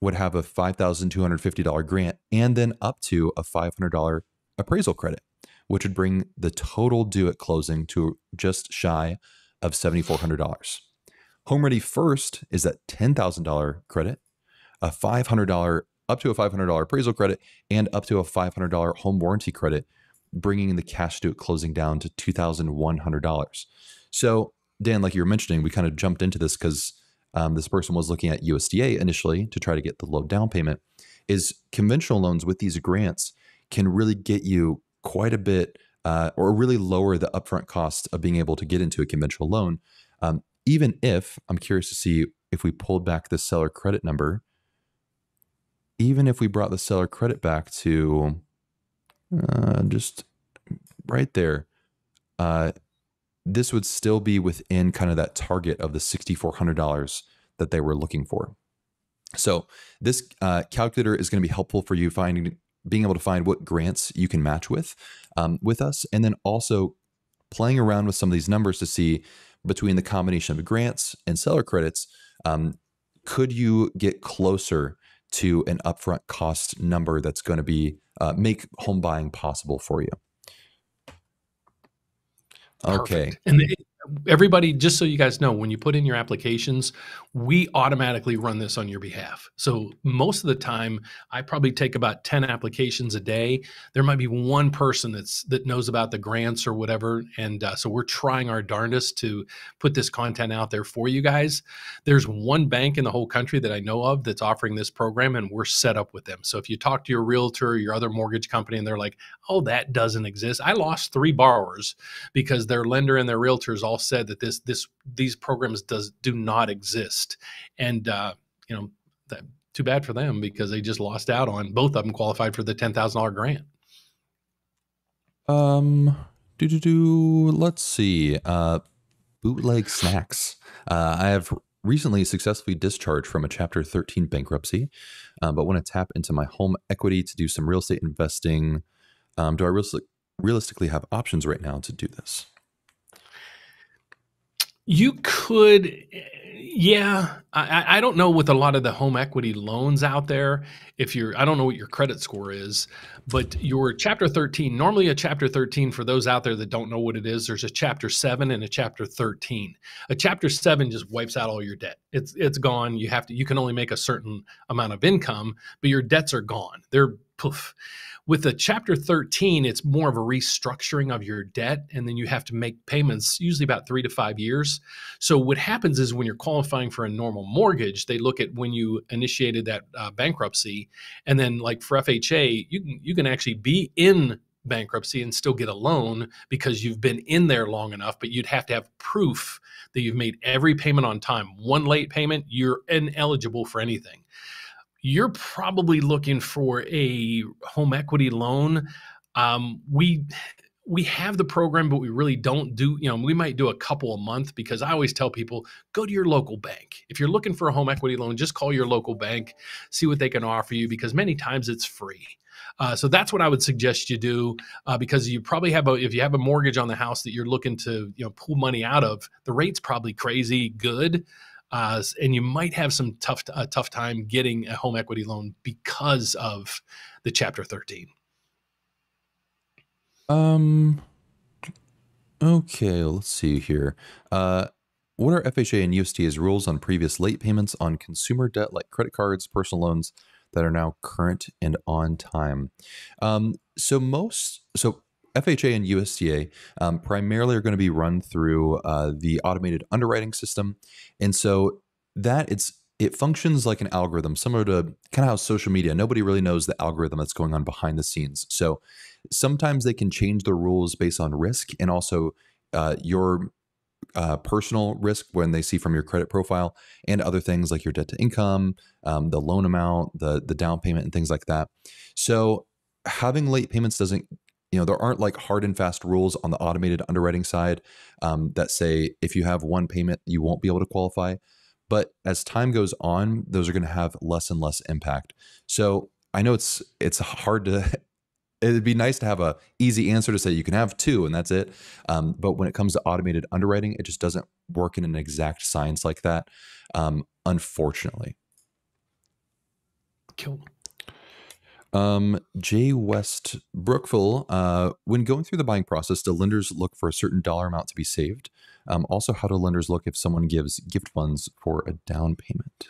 would have a $5,250 grant and then up to a $500 appraisal credit, which would bring the total due at closing to just shy of $7,400. Home Ready First is that $10,000 credit, a $500 up to a $500 appraisal credit, and up to a $500 home warranty credit, bringing the cash due closing down to $2,100. So, Dan, like you were mentioning, we kind of jumped into this because um, this person was looking at USDA initially to try to get the low down payment. Is conventional loans with these grants can really get you quite a bit uh, or really lower the upfront cost of being able to get into a conventional loan. Um, even if I'm curious to see if we pulled back the seller credit number, even if we brought the seller credit back to uh, just right there, uh, this would still be within kind of that target of the $6,400 that they were looking for. So this uh, calculator is going to be helpful for you finding being able to find what grants you can match with um, with us, and then also playing around with some of these numbers to see between the combination of grants and seller credits, um, could you get closer to an upfront cost number that's going to be uh, make home buying possible for you? Okay. Perfect. And everybody just so you guys know when you put in your applications we automatically run this on your behalf. So most of the time i probably take about 10 applications a day. There might be one person that's that knows about the grants or whatever and uh, so we're trying our darndest to put this content out there for you guys. There's one bank in the whole country that i know of that's offering this program and we're set up with them. So if you talk to your realtor or your other mortgage company and they're like oh that doesn't exist i lost three borrowers because their lender and their realtors all said that this this these programs does do not exist, and uh, you know that too bad for them because they just lost out on both of them qualified for the ten thousand dollar grant. Um, do do do. Let's see. Uh, bootleg snacks. Uh, I have recently successfully discharged from a Chapter 13 bankruptcy, uh, but want to tap into my home equity to do some real estate investing. Um, do I realistically have options right now to do this? You could, yeah. I, I don't know with a lot of the home equity loans out there. If you're, I don't know what your credit score is, but your Chapter 13, normally a Chapter 13, for those out there that don't know what it is, there's a Chapter 7 and a Chapter 13. A Chapter 7 just wipes out all your debt. It's it's gone. You have to. You can only make a certain amount of income, but your debts are gone. They're poof. With the chapter 13, it's more of a restructuring of your debt, and then you have to make payments usually about three to five years. So, what happens is when you're qualifying for a normal mortgage, they look at when you initiated that uh, bankruptcy, and then like for FHA, you can, you can actually be in bankruptcy and still get a loan because you've been in there long enough, but you'd have to have proof that you've made every payment on time. One late payment, you're ineligible for anything you're probably looking for a home equity loan. Um, we we have the program, but we really don't do, you know, we might do a couple a month because I always tell people go to your local bank. If you're looking for a home equity loan, just call your local bank, see what they can offer you because many times it's free. Uh, so that's what I would suggest you do uh, because you probably have a if you have a mortgage on the house that you're looking to you know pull money out of, the rate's probably crazy good uh, and you might have some tough a tough time getting a home equity loan because of the Chapter 13. Um. Okay, let's see here. Uh, what are FHA and USDA's rules on previous late payments on consumer debt like credit cards, personal loans that are now current and on time? Um, so most so FHA and USDA um, primarily are going to be run through uh, the automated underwriting system, and so that it's it functions like an algorithm, similar to kind of how social media. Nobody really knows the algorithm that's going on behind the scenes. So sometimes they can change the rules based on risk and also uh, your uh, personal risk when they see from your credit profile and other things like your debt to income, um, the loan amount, the the down payment, and things like that. So having late payments doesn't you know there aren't like hard and fast rules on the automated underwriting side um, that say if you have one payment you won't be able to qualify. But as time goes on those are going to have less and less impact. So i know it's it's hard to it'd be nice to have a easy answer to say you can have two and that's it um, but when it comes to automated underwriting it just doesn't work in an exact science like that um, unfortunately. Cool um, Jay West Brookville, uh, when going through the buying process, do lenders look for a certain dollar amount to be saved? Um, also, how do lenders look if someone gives gift funds for a down payment?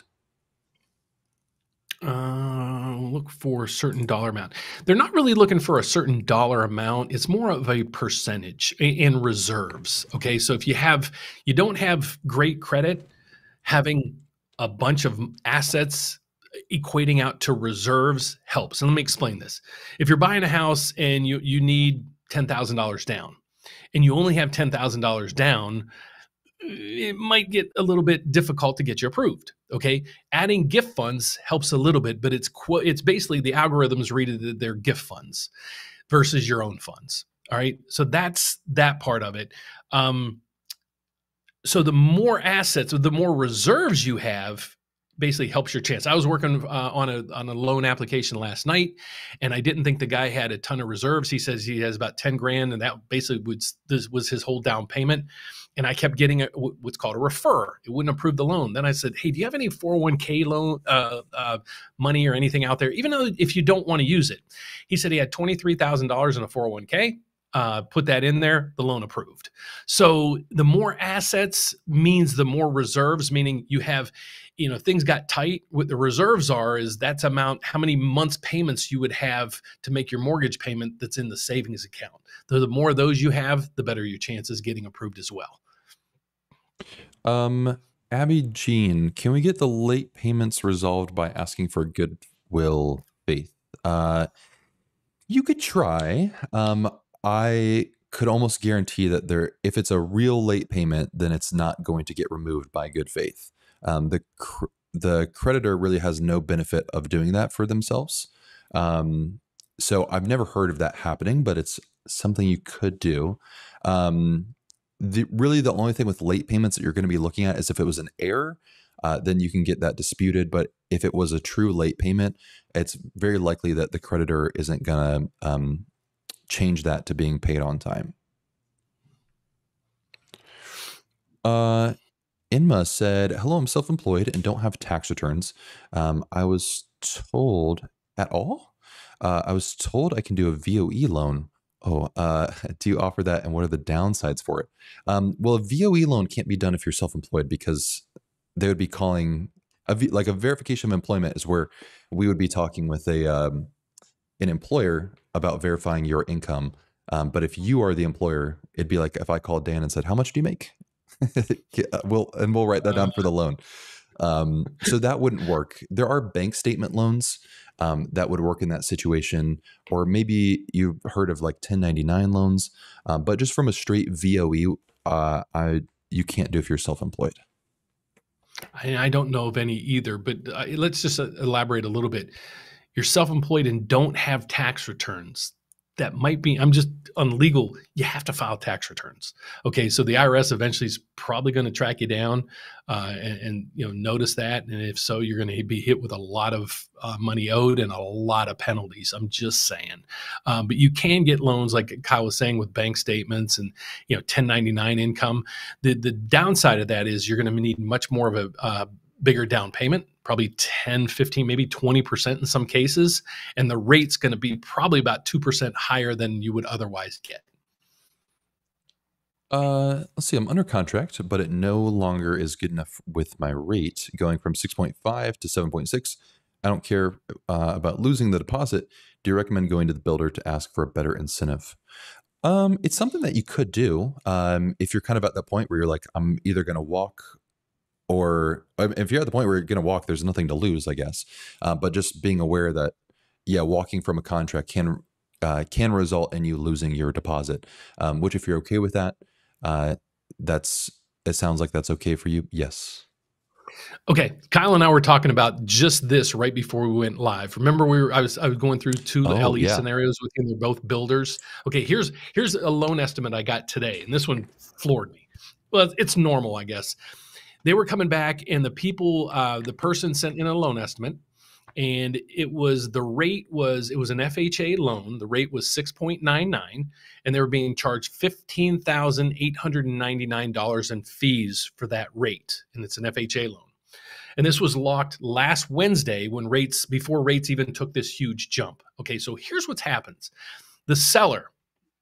Uh, look for a certain dollar amount. They're not really looking for a certain dollar amount. It's more of a percentage in reserves. Okay, so if you have, you don't have great credit, having a bunch of assets equating out to reserves helps. And let me explain this. If you're buying a house and you you need $10,000 down and you only have $10,000 down, it might get a little bit difficult to get you approved. Okay, adding gift funds helps a little bit, but it's it's basically the algorithms read that they're gift funds versus your own funds. All right, so that's that part of it. Um, so the more assets, the more reserves you have, basically helps your chance. I was working uh, on a on a loan application last night, and I didn't think the guy had a ton of reserves. He says he has about ten grand, and that basically was this was his whole down payment. And I kept getting a, what's called a refer. It wouldn't approve the loan. Then I said, "Hey, do you have any 401k loan uh, uh, money or anything out there? Even though if you don't want to use it." He said he had twenty three thousand dollars in a 401k uh, put that in there, the loan approved. So the more assets means the more reserves, meaning you have, you know, things got tight. What the reserves are is that's amount how many months payments you would have to make your mortgage payment that's in the savings account. So the more of those you have, the better your chances getting approved as well. Um, Abby Jean, can we get the late payments resolved by asking for goodwill faith? Uh, you could try. Um, I could almost guarantee that there, if it's a real late payment, then it's not going to get removed by good faith. Um, the cr- the creditor really has no benefit of doing that for themselves. Um, so I've never heard of that happening, but it's something you could do. Um, the, really, the only thing with late payments that you're going to be looking at is if it was an error, uh, then you can get that disputed. But if it was a true late payment, it's very likely that the creditor isn't going to um, change that to being paid on time. Uh, Inma said, Hello, I'm self employed and don't have tax returns. Um, I was told at all? Uh, I was told I can do a VOE loan. Oh, uh, do you offer that and what are the downsides for it? Um, well, a VOE loan can't be done if you're self employed because they would be calling a v, like a verification of employment is where we would be talking with a um, an employer about verifying your income. Um, but if you are the employer, it'd be like if I called Dan and said, "How much do you make?" we'll and we'll write that down for the loan. Um, so that wouldn't work. There are bank statement loans um, that would work in that situation, or maybe you've heard of like 1099 loans, um, but just from a straight VOE, uh, I you can't do if you're self-employed. I, I don't know of any either, but uh, let's just uh, elaborate a little bit you're self-employed and don't have tax returns that might be i'm just on legal you have to file tax returns. Okay so the irs eventually is probably going to track you down uh, and, and, you know notice that and if so you're going to be hit with a lot of uh, money owed and a lot of penalties i'm just saying. Um, but you can get loans like kyle was saying with bank statements and you know 1099 income. The, the downside of that is you're going to need much more of a uh, bigger down payment probably 10 15 maybe 20% in some cases and the rate's going to be probably about 2% higher than you would otherwise get uh, let's see. I'm under contract, but it no longer is good enough with my rate going from 6.5 to 7.6. I don't care uh, about losing the deposit. Do you recommend going to the builder to ask for a better incentive? Um, it's something that you could do um, if you're kind of at that point where you're like, I'm either going to walk or if you're at the point where you're going to walk, there's nothing to lose, I guess. Uh, but just being aware that, yeah, walking from a contract can uh, can result in you losing your deposit. Um, which, if you're okay with that, uh, that's it sounds like that's okay for you. Yes. Okay, Kyle and I were talking about just this right before we went live. Remember, we were I was I was going through two oh, LE yeah. scenarios with you. They're both builders. Okay, here's here's a loan estimate I got today, and this one floored me. Well, it's normal, I guess they were coming back, and the people, uh, the person sent in a loan estimate, and it was the rate was it was an FHA loan. The rate was six point nine nine, and they were being charged fifteen thousand eight hundred and ninety nine dollars in fees for that rate, and it's an FHA loan. And this was locked last Wednesday when rates before rates even took this huge jump. Okay, so here's what happens: the seller,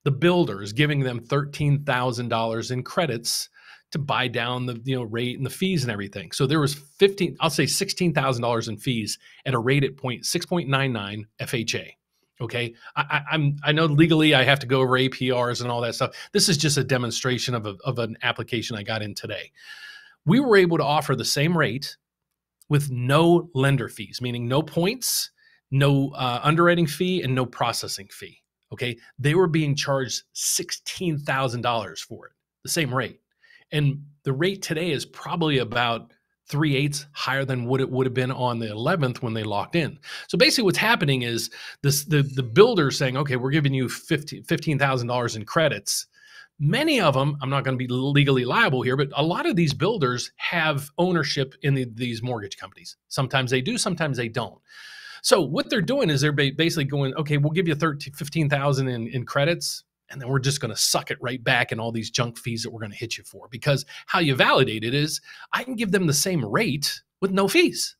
the builder, is giving them thirteen thousand dollars in credits to buy down the you know rate and the fees and everything. So there was fifteen, I'll say sixteen thousand dollars in fees at a rate at point six point nine nine FHA. Okay, I, am I know legally I have to go over APRs and all that stuff. This is just a demonstration of a, of an application I got in today. We were able to offer the same rate with no lender fees, meaning no points, no uh, underwriting fee, and no processing fee. Okay, they were being charged sixteen thousand dollars for it, the same rate. And the rate today is probably about three eighths higher than what it would have been on the 11th when they locked in. So basically, what's happening is this: the the builder saying, "Okay, we're giving you $15,000 in credits." Many of them, I'm not going to be legally liable here, but a lot of these builders have ownership in the, these mortgage companies. Sometimes they do, sometimes they don't. So what they're doing is they're basically going, okay, we'll give you 13, 15,000 in, in credits and then we're just going to suck it right back in all these junk fees that we're going to hit you for. Because how you validate it is I can give them the same rate with no fees.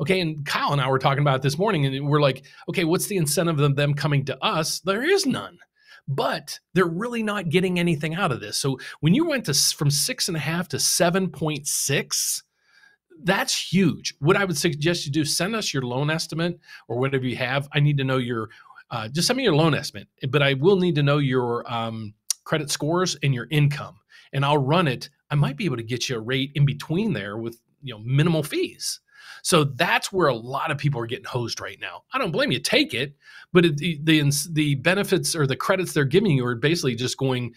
Okay. And Kyle and I were talking about this morning, and we're like, okay, what's the incentive of them coming to us? There is none. But they're really not getting anything out of this. So when you went to from six and a half to 7.6, that's huge. What I would suggest you do, send us your loan estimate or whatever you have. I need to know your uh, just send me your loan estimate, but I will need to know your um, credit scores and your income, and I'll run it. I might be able to get you a rate in between there with you know minimal fees. So that's where a lot of people are getting hosed right now. I don't blame you, take it, but it, the, the the benefits or the credits they're giving you are basically just going.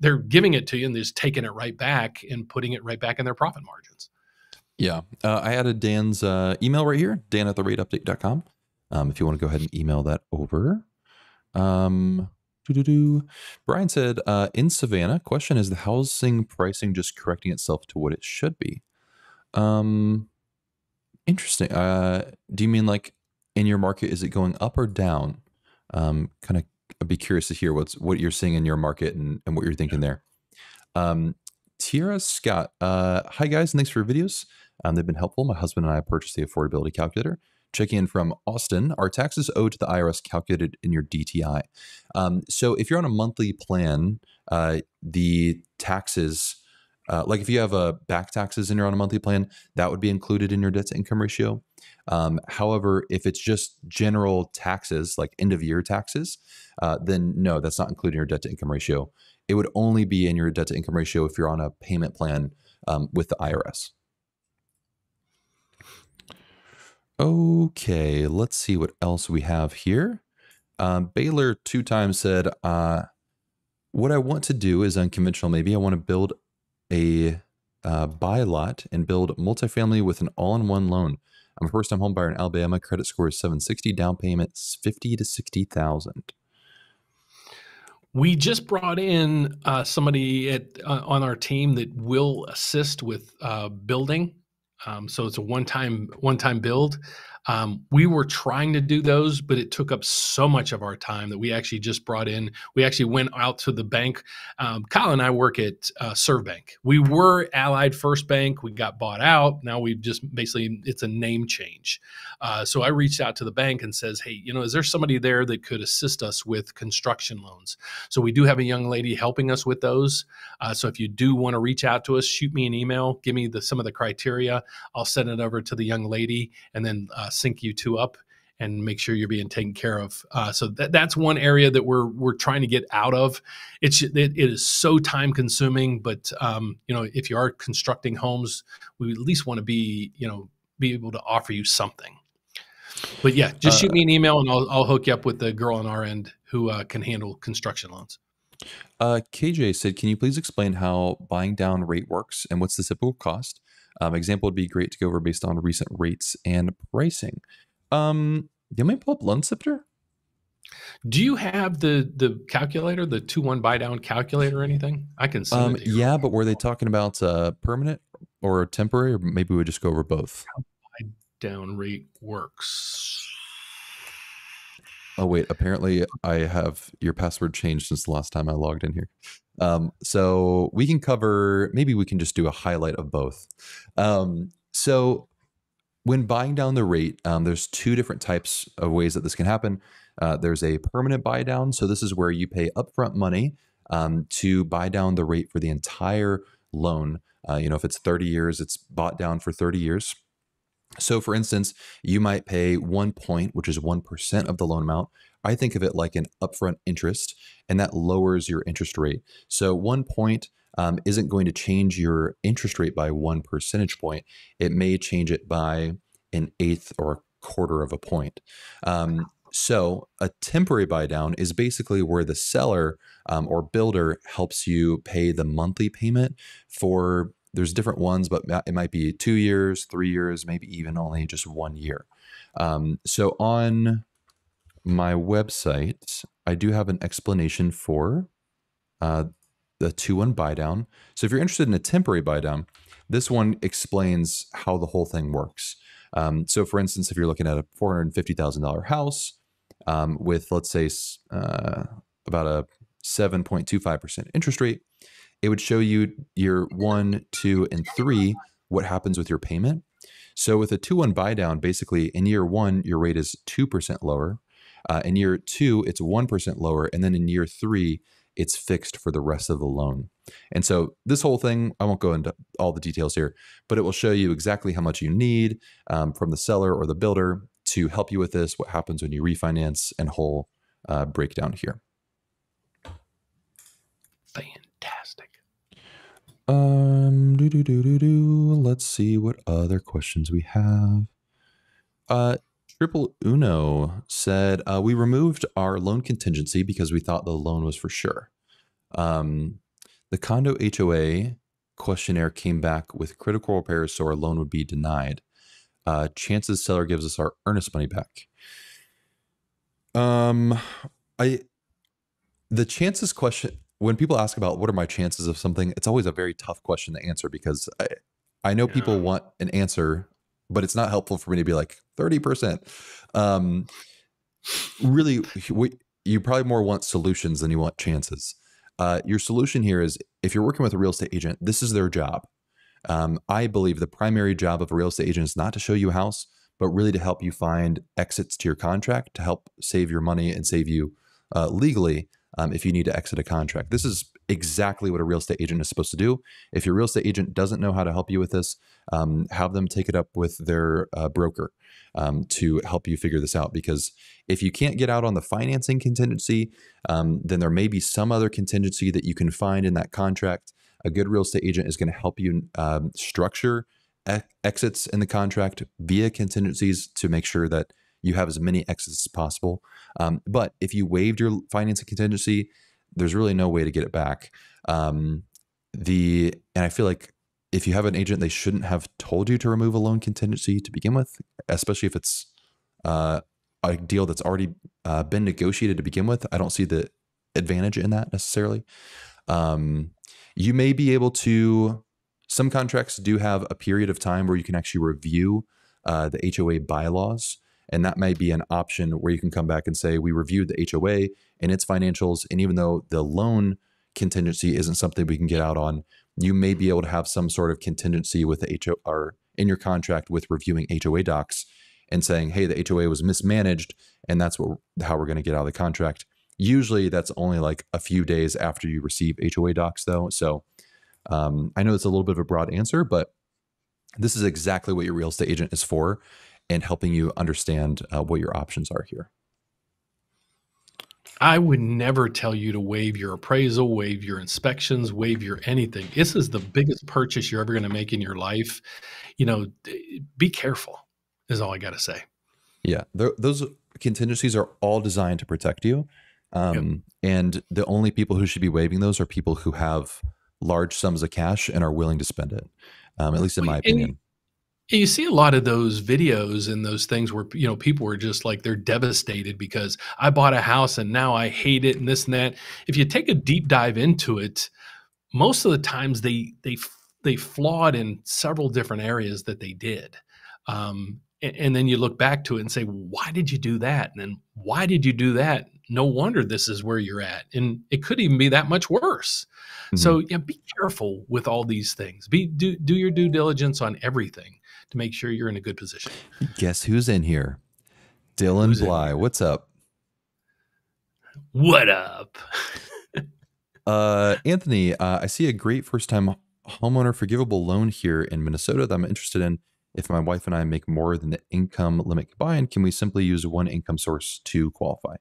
They're giving it to you and they're just taking it right back and putting it right back in their profit margins. Yeah. Uh, I added Dan's uh, email right here, dan at the rateupdate.com. Um, if you want to go ahead and email that over. Um, Brian said, uh, in Savannah, question is the housing pricing just correcting itself to what it should be? Um, interesting. Uh, do you mean like in your market, is it going up or down? Um, kind of I'd be curious to hear what's what you're seeing in your market and, and what you're thinking there. Um, Tiara Scott, uh, hi guys, and thanks for your videos. Um, they've been helpful. My husband and I purchased the affordability calculator. Checking in from Austin, are taxes owed to the IRS calculated in your DTI? Um, so if you're on a monthly plan, uh, the taxes, uh, like if you have a uh, back taxes and you're on a monthly plan, that would be included in your debt to income ratio. Um, however, if it's just general taxes, like end of year taxes, uh, then no, that's not included in your debt to income ratio. It would only be in your debt to income ratio if you're on a payment plan um, with the IRS. Okay, let's see what else we have here. Um, Baylor two times said, uh, "What I want to do is unconventional. Maybe I want to build a uh, buy lot and build multifamily with an all-in-one loan. I'm a first-time home buyer in Alabama. Credit score is 760. Down payment 50 to 60 thousand. We just brought in uh, somebody at uh, on our team that will assist with uh, building um, so it's a one-time one-time build. Um, we were trying to do those, but it took up so much of our time that we actually just brought in. We actually went out to the bank. Um, Kyle and I work at uh, ServBank. We were Allied First Bank. We got bought out. Now we've just basically it's a name change. Uh, so I reached out to the bank and says, "Hey, you know, is there somebody there that could assist us with construction loans?" So we do have a young lady helping us with those. Uh, so if you do want to reach out to us, shoot me an email. Give me the, some of the criteria. I'll send it over to the young lady, and then uh, sync you two up and make sure you're being taken care of. Uh, so that, that's one area that we're we're trying to get out of. It's it, it is so time consuming, but um, you know if you are constructing homes, we at least want to be you know be able to offer you something. But yeah, just uh, shoot me an email and I'll, I'll hook you up with the girl on our end who uh, can handle construction loans. Uh, KJ said, "Can you please explain how buying down rate works and what's the typical cost? Um, example would be great to go over based on recent rates and pricing. Um, you may pull up Loansifter. Do you have the the calculator, the two one buy down calculator, or anything? I can see. Um, yeah, but were they talking about uh, permanent or temporary, or maybe we just go over both? How buy down rate works. Oh wait, apparently I have your password changed since the last time I logged in here. Um, so we can cover, maybe we can just do a highlight of both. Um, so when buying down the rate, um, there's two different types of ways that this can happen. Uh, there's a permanent buy down. So this is where you pay upfront money um, to buy down the rate for the entire loan. Uh, you know, if it's 30 years, it's bought down for 30 years. So, for instance, you might pay one point, which is 1% of the loan amount, I think of it like an upfront interest, and that lowers your interest rate. So one point um, isn't going to change your interest rate by one percentage point. It may change it by an eighth or a quarter of a point. Um, so a temporary buy down is basically where the seller um, or builder helps you pay the monthly payment for. There's different ones, but it might be two years, three years, maybe even only just one year. Um, so on my website, I do have an explanation for uh, the two one buy down. So if you're interested in a temporary buy down, this one explains how the whole thing works. Um, so, for instance, if you're looking at a four hundred fifty thousand dollar house um, with, let's say, uh, about a seven point two five percent interest rate, it would show you year one, two, and three what happens with your payment. So, with a two one buy down, basically in year one, your rate is two percent lower. Uh, in year two, it's one percent lower, and then in year three, it's fixed for the rest of the loan. And so this whole thing, I won't go into all the details here, but it will show you exactly how much you need um, from the seller or the builder to help you with this, what happens when you refinance, and whole uh, breakdown here. Fantastic. Um, do do do do do. Let's see what other questions we have. Uh, Triple Uno said uh, we removed our loan contingency because we thought the loan was for sure. Um, the condo HOA questionnaire came back with critical repairs, so our loan would be denied. Uh, chances seller gives us our earnest money back. Um, I the chances question when people ask about what are my chances of something, it's always a very tough question to answer because I I know people want an answer, but it's not helpful for me to be like thirty percent. Um, really, we, you probably more want solutions than you want chances. Uh, your solution here is if you're working with a real estate agent, this is their job. Um, I believe the primary job of a real estate agent is not to show you a house, but really to help you find exits to your contract to help save your money and save you uh, legally um, if you need to exit a contract. This is exactly what a real estate agent is supposed to do. If your real estate agent doesn't know how to help you with this, um, have them take it up with their uh, broker um, to help you figure this out. Because if you can't get out on the financing contingency, um, then there may be some other contingency that you can find in that contract. A good real estate agent is going to help you um, structure exits in the contract via contingencies to make sure that you have as many exits as possible. Um, but if you waived your financing contingency, there's really no way to get it back. Um, the and I feel like if you have an agent, they shouldn't have told you to remove a loan contingency to begin with, especially if it's uh, a deal that's already uh, been negotiated to begin with. I don't see the advantage in that necessarily. Um, you may be able to. Some contracts do have a period of time where you can actually review uh, the HOA bylaws, and that may be an option where you can come back and say, "We reviewed the HOA and its financials, and even though the loan contingency isn't something we can get out on, you may be able to have some sort of contingency with the HO or in your contract with reviewing HOA docs and saying, "Hey, the HOA was mismanaged, and that's what how we're going to get out of the contract." Usually, that's only like a few days after you receive HOA docs, though. So, um, I know it's a little bit of a broad answer, but this is exactly what your real estate agent is for, and helping you understand uh, what your options are here. I would never tell you to waive your appraisal, waive your inspections, waive your anything. This is the biggest purchase you're ever going to make in your life. You know, be careful, is all I got to say. Yeah, th- those contingencies are all designed to protect you, um, and the only people who should be waiving those are people who have large sums of cash and are willing to spend it. Um, at least in my opinion. And you see a lot of those videos and those things where you know people are just like they're devastated because I bought a house and now I hate it and this and that. If you take a deep dive into it, most of the times they they they flawed in several different areas that they did. Um, a- and, then you look back to it and say, why did you do that? And then why did you do that? No wonder this is where you're at, and it could even be that much worse. Mhm. So yeah, be careful with all these things. Be do do your due diligence on everything to make sure you're in a good position. guess who's in here? Dylan Who's Bly. What's up? What up? Uh, Anthony, uh, I see a great first time homeowner forgivable loan here in Minnesota that I'm interested in. If my wife and I make more than the income limit combined, can we simply use one income source to qualify?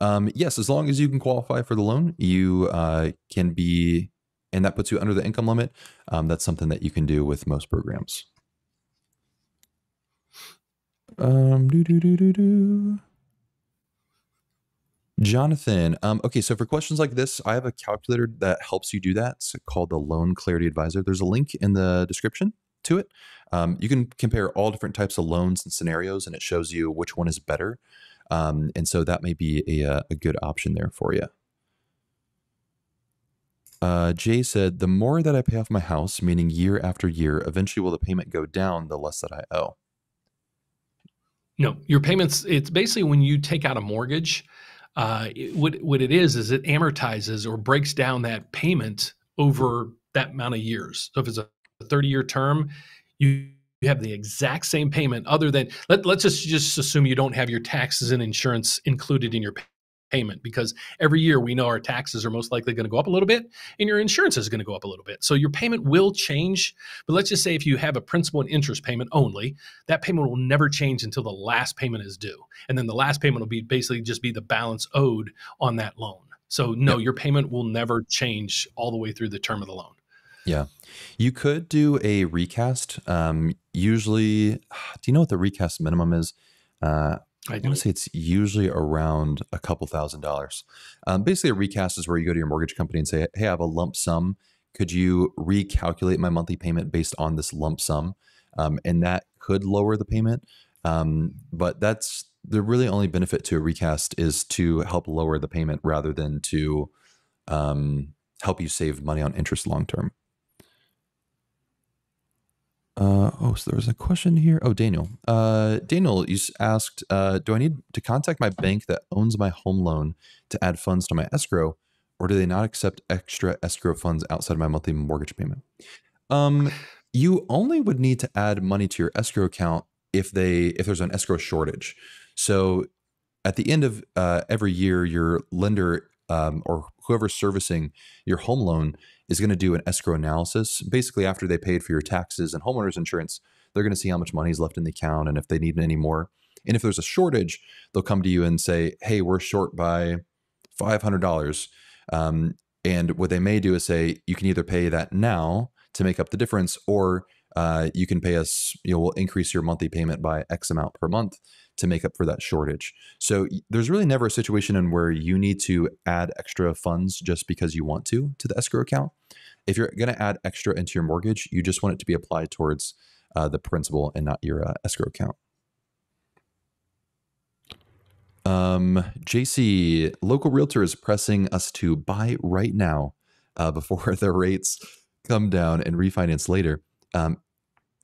Um, yes, as long as you can qualify for the loan, you uh, can be, and that puts you under the income limit. Um, that's something that you can do with most programs. Um, do do do do do. Jonathan, um, okay, so for questions like this, I have a calculator that helps you do that. It's called the Loan Clarity Advisor. There's a link in the description to it. Um, you can compare all different types of loans and scenarios, and it shows you which one is better. Um, and so that may be a, uh, a good option there for you. Uh, Jay said, the more that I pay off my house, meaning year after year, eventually will the payment go down the less that I owe? No, your payments, it's basically when you take out a mortgage, uh, it, what, what it is, is it amortizes or breaks down that payment over that amount of years. So if it's a 30 year term, you you have the exact same payment other than let, let's just just assume you don't have your taxes and insurance included in your payment because every year we know our taxes are most likely going to go up a little bit and your insurance is going to go up a little bit. So your payment will change. But let's just say if you have a principal and interest payment only, that payment will never change until the last payment is due. And then the last payment will be basically just be the balance owed on that loan. So no, yep. your payment will never change all the way through the term of the loan. Yeah. You could do a recast. Um, usually, do you know what the recast minimum is? Uh, I, want to say it's usually around a couple thousand dollars. Um, basically, a recast is where you go to your mortgage company and say, "Hey, I have a lump sum. Could you recalculate my monthly payment based on this lump sum?" Um, and that could lower the payment. Um, but that's the really only benefit to a recast is to help lower the payment rather than to um, help you save money on interest long term. Uh, oh, so there was a question here. Oh, Daniel. Uh, Daniel, you asked, uh, do I need to contact my bank that owns my home loan to add funds to my escrow, or do they not accept extra escrow funds outside of my monthly mortgage payment? Um, you only would need to add money to your escrow account if they if there's an escrow shortage. So, at the end of uh, every year, your lender um, or whoever's servicing your home loan is going to do an escrow analysis. Basically, after they paid for your taxes and homeowners insurance, they're going to see how much money is left in the account and if they need any more. And if there's a shortage, they'll come to you and say, "Hey, we're short by five hundred dollars." Um, and what they may do is say, "You can either pay that now to make up the difference, or uh, you can pay us. You know, we'll increase your monthly payment by X amount per month." To make up for that shortage. So there's really never a situation in where you need to add extra funds just because you want to to the escrow account. If you're going to add extra into your mortgage, you just want it to be applied towards uh, the principal and not your uh, escrow account. Um, JC, local realtor is pressing us to buy right now uh, before the rates come down and refinance later. Um,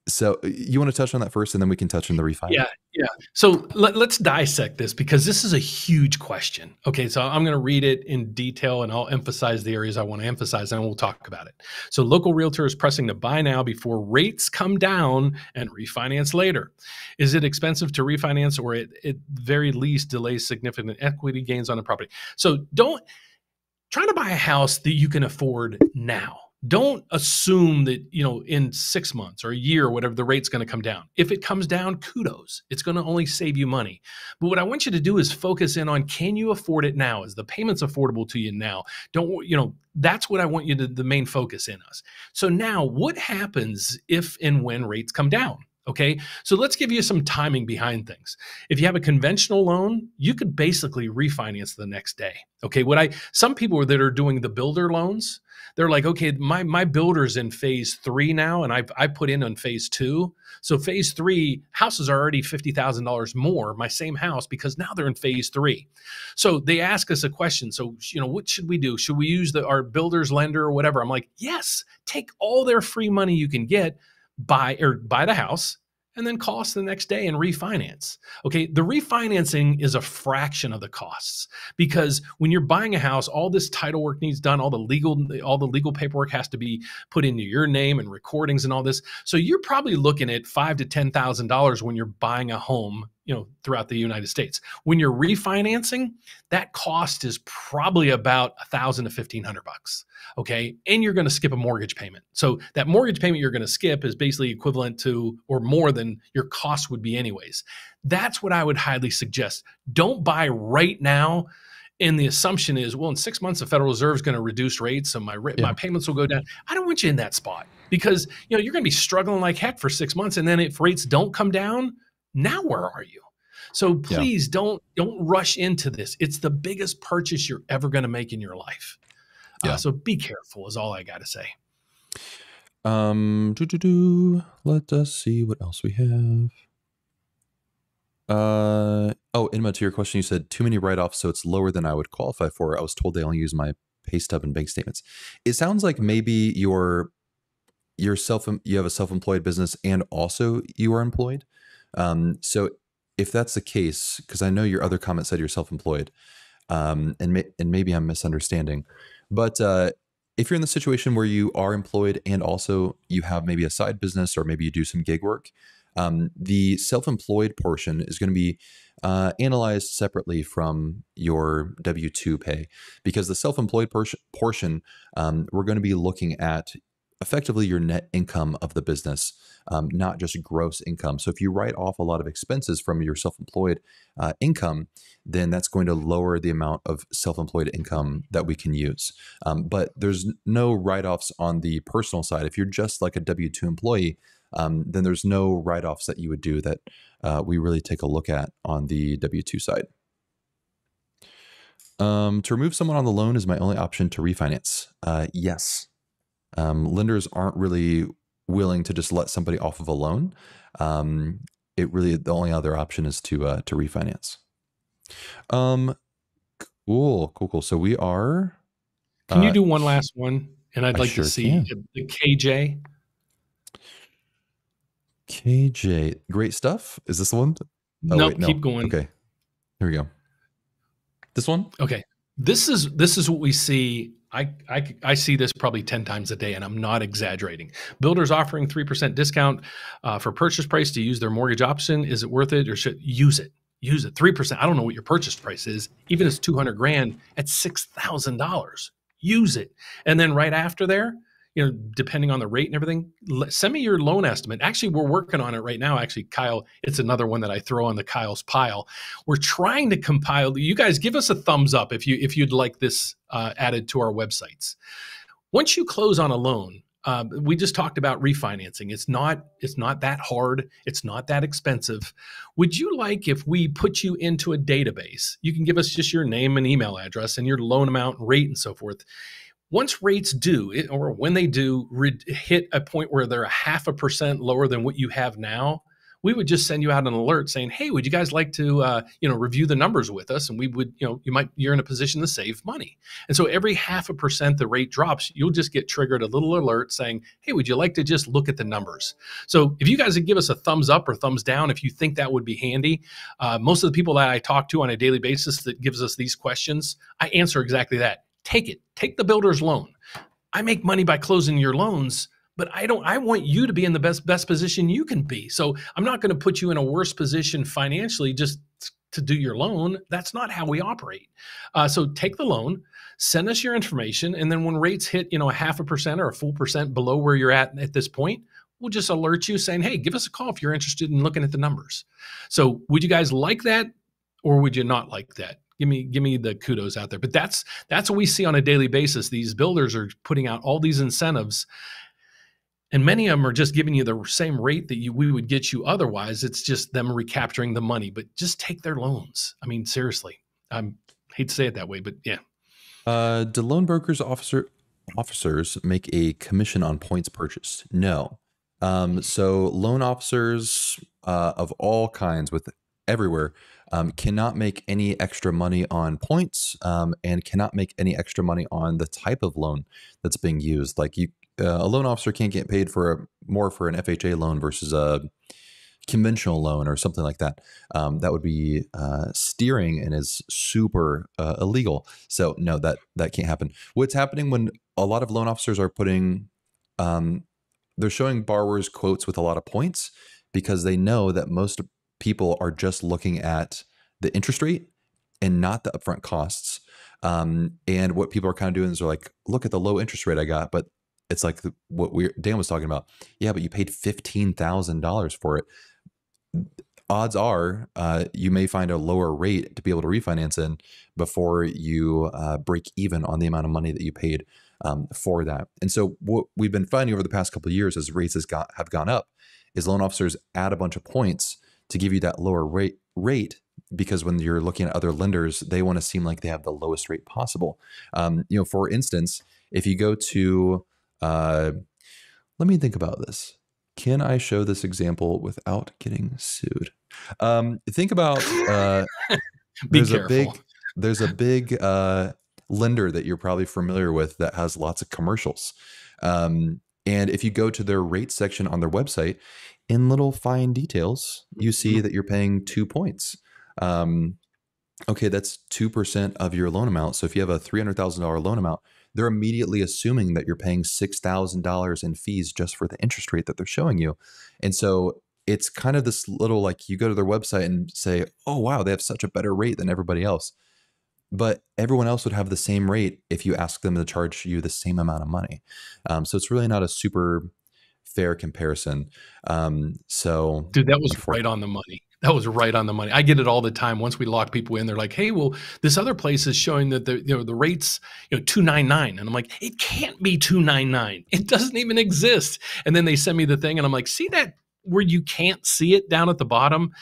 so uh, you want to touch on that first, and then we can touch on the refinance. Yeah, yeah. So let, us dissect this because this is a huge question. Okay, so I'm going to read it in detail, and I'll emphasize the areas I want to emphasize, and we'll talk about it. So local realtor is pressing to buy now before rates come down and refinance later. Is it expensive to refinance, or at, at very least delays significant equity gains on the property? So don't try to buy a house that you can afford now don't assume that you know in six months or a year or whatever the rate's going to come down. If it comes down kudos. It's going to only save you money. But what i want you to do is focus in on can you afford it now? Is the payments affordable to you now? Don't you know that's what i want you to the main focus in us. So now what happens if and when rates come down Okay, so let's give you some timing behind things. If you have a conventional loan, you could basically refinance the next day. Okay, what I some people that are doing the builder loans, they're like, okay, my my builder's in phase three now, and I I put in on phase two. So phase three houses are already fifty thousand dollars more, my same house, because now they're in phase three. So they ask us a question. So you know, what should we do? Should we use the our builder's lender or whatever? I'm like, yes, take all their free money you can get buy or buy the house and then call us the next day and refinance. Okay, the refinancing is a fraction of the costs because when you're buying a house, all this title work needs done, all the legal all the legal paperwork has to be put into your name and recordings and all this. So you're probably looking at five to ten thousand dollars when you're buying a home you know throughout the United States. When you're refinancing, that cost is probably about a thousand to fifteen hundred bucks. Okay, and you're going to skip a mortgage payment. So that mortgage payment you're going to skip is basically equivalent to or more than your cost would be anyways. That's what I would highly suggest. Don't buy right now. And the assumption is, well, in six months, the Federal Reserve is going to reduce rates, and my yeah. my payments will go down. I don't want you in that spot because you know you're going to be struggling like heck for six months, and then if rates don't come down, now where are you? So please yeah. don't don't rush into this. It's the biggest purchase you're ever going to make in your life. Uh, yeah. Uh, so be careful is all I got to say. Um, do do do. Let us see what else we have. Uh oh, Inma, to your question, you said too many write offs, so it's lower than I would qualify for. I was told they only use my pay stub and bank statements. It sounds like maybe you're you're self you have a self-employed business and also you are employed. Um, so if that's the case, because I know your other comment said you're self-employed, um, and and maybe I'm misunderstanding, but uh, if you're in the situation where you are employed and also you have maybe a side business or maybe you do some gig work, um, the self-employed portion is going to be uh, analyzed separately from your W two pay because the self-employed por- portion um, we're going to be looking at effectively your net income of the business, um, not just gross income. So if you write off a lot of expenses from your self employed uh, income, then that's going to lower the amount of self employed income that we can use. Um, but there's no write offs on the personal side. If you're just like a W 2 employee, um, then there's no write offs that you would do that uh, we really take a look at on the W 2 side. Um, to remove someone on the loan is my only option to refinance. Uh, yes, um, lenders aren't really willing to just let somebody off of a loan. Um, it really the only other option is to uh, to refinance. Um, cool, cool, cool. So we are. Can uh, you do one last one? And I'd like sure to see can. the KJ. KJ, great stuff. Is this the one? Oh, no, wait, no, keep going. Okay, here we go. This one. Okay, this is this is what we see I, I, I, see this probably 10 times a day, and I'm not exaggerating. Builders offering 3% discount uh, for purchase price to use their mortgage option. Is it worth it or should use it? Use it. 3%. I don't know what your purchase price is. Even if it's 200 grand at $6,000, use it. And then right after there, you know, depending on the rate and everything, send me your loan estimate. Actually, we're working on it right now. Actually, Kyle, it's another one that I throw on the Kyle's pile. We're trying to compile. You guys give us a thumbs up if you if you'd like this uh, added to our websites. Once you close on a loan, uh, we just talked about refinancing. It's not it's not that hard. It's not that expensive. Would you like if we put you into a database? You can give us just your name and email address and your loan amount, rate, and so forth once rates do, or when they do hit a point where they're a half a percent lower than what you have now, we would just send you out an alert saying, "Hey, would you guys like to, uh, you know, review the numbers with us?" And we would, you know, you might you're in a position to save money. And so every half a percent the rate drops, you'll just get triggered a little alert saying, "Hey, would you like to just look at the numbers?" So if you guys would give us a thumbs up or thumbs down if you think that would be handy. Uh, most of the people that I talk to on a daily basis that gives us these questions, I answer exactly that take it. Take the builder's loan. I make money by closing your loans, but I don't I want you to be in the best best position you can be. So I'm not going to put you in a worse position financially just to do your loan. That's not how we operate. Uh, so take the loan, send us your information, and then when rates hit, you know, a half a percent or a full percent below where you're at at this point, we'll just alert you saying, "Hey, give us a call if you're interested in looking at the numbers." So would you guys like that, or would you not like that? Give me give me the kudos out there. But that's that's what we see on a daily basis. These builders are putting out all these incentives, and many of them are just giving you the same rate that you we would get you otherwise. It's just them recapturing the money. But just take their loans. I mean, seriously. I hate to say it that way, but yeah. Uh, do loan brokers officer officers make a commission on points purchased? No. Um, so loan officers uh, of all kinds with everywhere um, cannot make any extra money on points um, and cannot make any extra money on the type of loan that's being used. Like you, uh, a loan officer can't get paid for a, more for an FHA loan versus a conventional loan or something like that. Um, that would be uh, steering and is super uh, illegal. So no, that that can't happen. What's happening when a lot of loan officers are putting, um, they're showing borrowers quotes with a lot of points because they know that most people are just looking at the interest rate and not the upfront costs. Um, and what people are kind of doing is they're like, look at the low interest rate I got, but it's like the, what we Dan was talking about. Yeah, but you paid fifteen thousand dollars for it. Odds are, uh, you may find a lower rate to be able to refinance in before you uh, break even on the amount of money that you paid um, for that. And so, what we've been finding over the past couple of years as rates has got have gone up, is loan officers add a bunch of points to give you that lower rate rate because when you're looking at other lenders, they want to seem like they have the lowest rate possible. Um, you know, for instance, if you go to, uh, let me think about this. Can I show this example without getting sued? Um, think about uh, there's careful. a big there's a big uh, lender that you're probably familiar with that has lots of commercials. Um, and if you go to their rate section on their website, in little fine details, you see mm-hmm. that you're paying two points. Um, okay, that's 2% of your loan amount. So if you have a $300,000 loan amount, they're immediately assuming that you're paying $6,000 in fees just for the interest rate that they're showing you. And so it's kind of this little like you go to their website and say, oh, wow, they have such a better rate than everybody else. But everyone else would have the same rate if you ask them to charge you the same amount of money. Um, so it's really not a super fair comparison. Um, so, dude, that was right on the money. That was right on the money. I get it all the time. Once we lock people in, they're like, "Hey, well, this other place is showing that the you know the rates you know two nine nine, and I'm like, it can't be two nine nine. It doesn't even exist. And then they send me the thing, and I'm like, see that where you can't see it down at the bottom.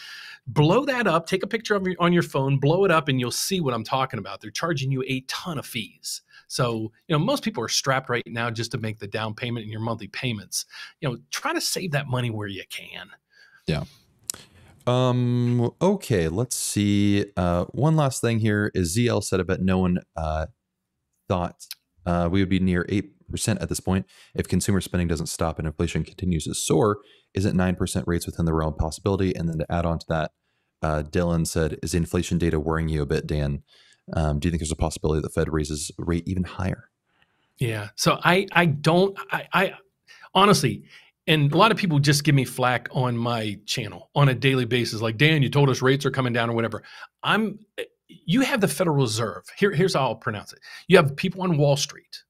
Blow that up. Take a picture of your, on your phone. Blow it up, and you'll see what I'm talking about. They're charging you a ton of fees. So, you know, most people are strapped right now just to make the down payment and your monthly payments. You know, try to save that money where you can. Yeah. Um, okay, let's see. Uh, one last thing here is ZL said, I bet no one uh, thought uh, we would be near 8% at this point. If consumer spending doesn't stop and inflation continues to soar, isn't 9% rates within the realm of possibility? And then to add on to that, uh, Dylan said, Is inflation data worrying you a bit, Dan? Um, do you think there's a possibility the Fed raises rate even higher? Yeah. So I I don't I, I honestly and a lot of people just give me flack on my channel on a daily basis like dan you told us rates are coming down or whatever i'm you have the federal reserve here, here's how i'll pronounce it you have people on wall street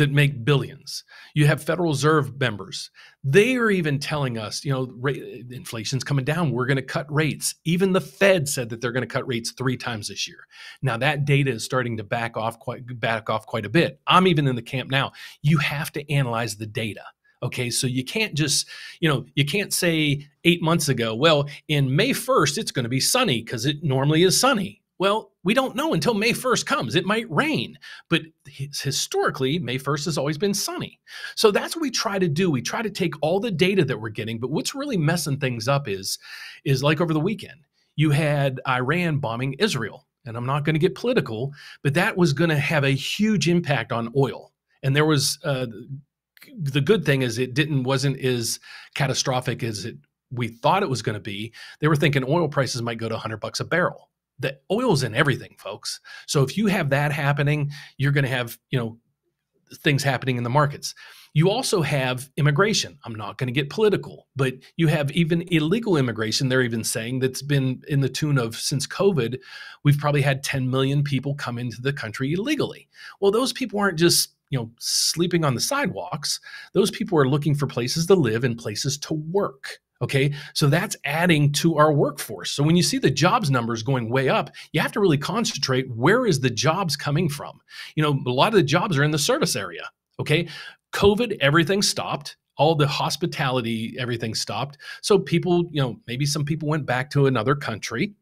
that make billions. You have federal reserve members. They are even telling us you know rate, inflation's coming down. We're going to cut rates. Even the fed said that they're going to cut rates three times this year. Now that data is starting to back off quite back off quite a bit. I'm even in the camp now. You have to analyze the data Okay, so you can't just, you know, you can't say eight months ago, well, in May 1st, it's going to be sunny because it normally is sunny. Well, we don't know until May 1st comes. It might rain, but historically, May 1st has always been sunny. So that's what we try to do. We try to take all the data that we're getting, but what's really messing things up is, is like over the weekend, you had Iran bombing Israel. And I'm not going to get political, but that was going to have a huge impact on oil. And there was uh, the good thing is it didn't wasn't as catastrophic as it we thought it was going to be. They were thinking oil prices might go to 100 bucks a barrel. The oil's in everything, folks. So if you have that happening, you're going to have, you know, things happening in the markets. You also have immigration. I'm not going to get political, but you have even illegal immigration. They're even saying that's been in the tune of since COVID, we've probably had 10 million people come into the country illegally. Well, those people aren't just you know sleeping on the sidewalks those people are looking for places to live and places to work okay? So that's adding to our workforce. So when you see the jobs numbers going way up you have to really concentrate where is the jobs coming from? You know a lot of the jobs are in the service area okay? Covid everything stopped. All the hospitality everything stopped. So people you know maybe some people went back to another country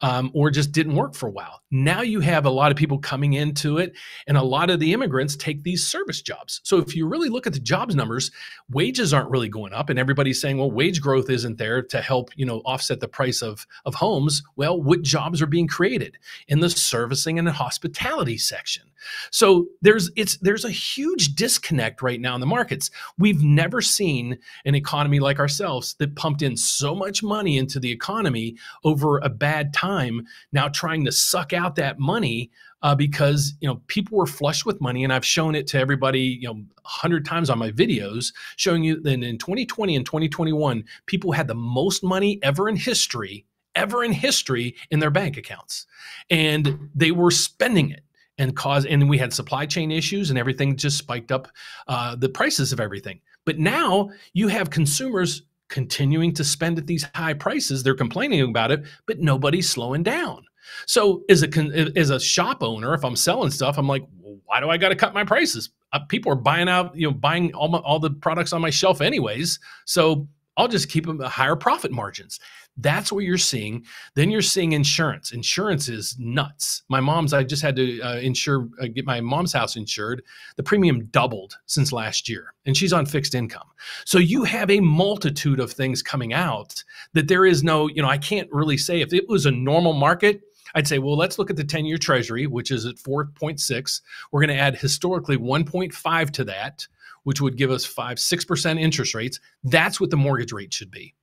um, or just didn't work for a while. Now you have a lot of people coming into it, and a lot of the immigrants take these service jobs. So if you really look at the jobs numbers, wages aren't really going up, and everybody's saying, well, wage growth isn't there to help you know offset the price of of homes. Well, what jobs are being created in the servicing and the hospitality section? So there's it's there's a huge disconnect right now in the markets. We've never seen an economy like ourselves that pumped in so much money into the economy over a bad time. Now trying to suck out that money uh, because you know people were flush with money, and I've shown it to everybody you know a hundred times on my videos, showing you that in 2020 and 2021, people had the most money ever in history ever in history in their bank accounts and they were spending it and cause and we had supply chain issues and everything just spiked up uh, the prices of everything but now you have consumers continuing to spend at these high prices they're complaining about it but nobody's slowing down. So as a as a shop owner if i'm selling stuff i'm like why do i got to cut my prices? Uh, people are buying out you know buying all, my, all the products on my shelf anyways. So i'll just keep them at higher profit margins that's what you're seeing. Then you're seeing insurance. Insurance is nuts. My mom's, I just had to uh, insure, uh, get my mom's house insured. The premium doubled since last year, and she's on fixed income. So you have a multitude of things coming out that there is no, you know, I can't really say if it was a normal market, I'd say, well, let's look at the 10 year treasury, which is at 4.6. We're going to add historically 1.5 to that, which would give us 5, 6% interest rates. That's what the mortgage rate should be.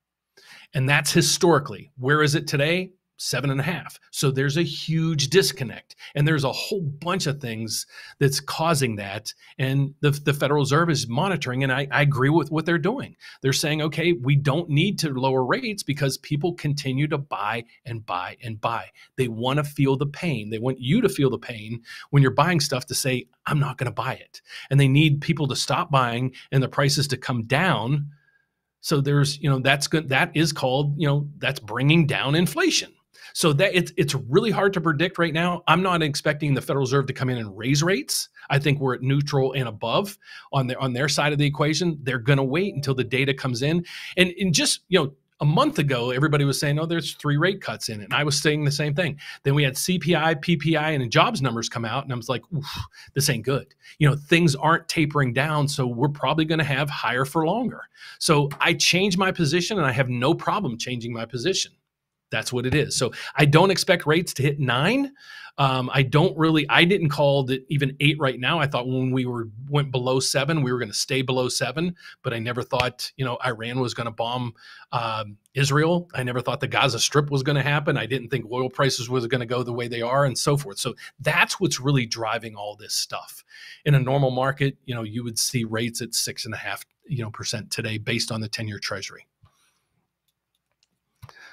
And that's historically. Where is it today? Seven and a half. So there's a huge disconnect. And there's a whole bunch of things that's causing that. And the, the Federal Reserve is monitoring. And I, I agree with what they're doing. They're saying, okay, we don't need to lower rates because people continue to buy and buy and buy. They want to feel the pain. They want you to feel the pain when you're buying stuff to say, I'm not going to buy it. And they need people to stop buying and the prices to come down. So there's, you know, that's good. That is called, you know, that's bringing down inflation. So that it's it's really hard to predict right now. I'm not expecting the Federal Reserve to come in and raise rates. I think we're at neutral and above on their on their side of the equation. They're going to wait until the data comes in, and and just you know a month ago, everybody was saying, oh, there's three rate cuts in it. And I was saying the same thing. Then we had CPI, PPI, and jobs numbers come out. And I was like, this ain't good. You know, things aren't tapering down. So we're probably going to have higher for longer. So I changed my position and I have no problem changing my position that's what it is. So I don't expect rates to hit nine. Um, I don't really. I didn't call it even eight right now. I thought when we were went below seven, we were going to stay below seven. But I never thought you know Iran was going to bomb um, Israel. I never thought the Gaza Strip was going to happen. I didn't think oil prices was going to go the way they are, and so forth. So that's what's really driving all this stuff. In a normal market, you know, you would see rates at six and a half you know percent today based on the ten year Treasury.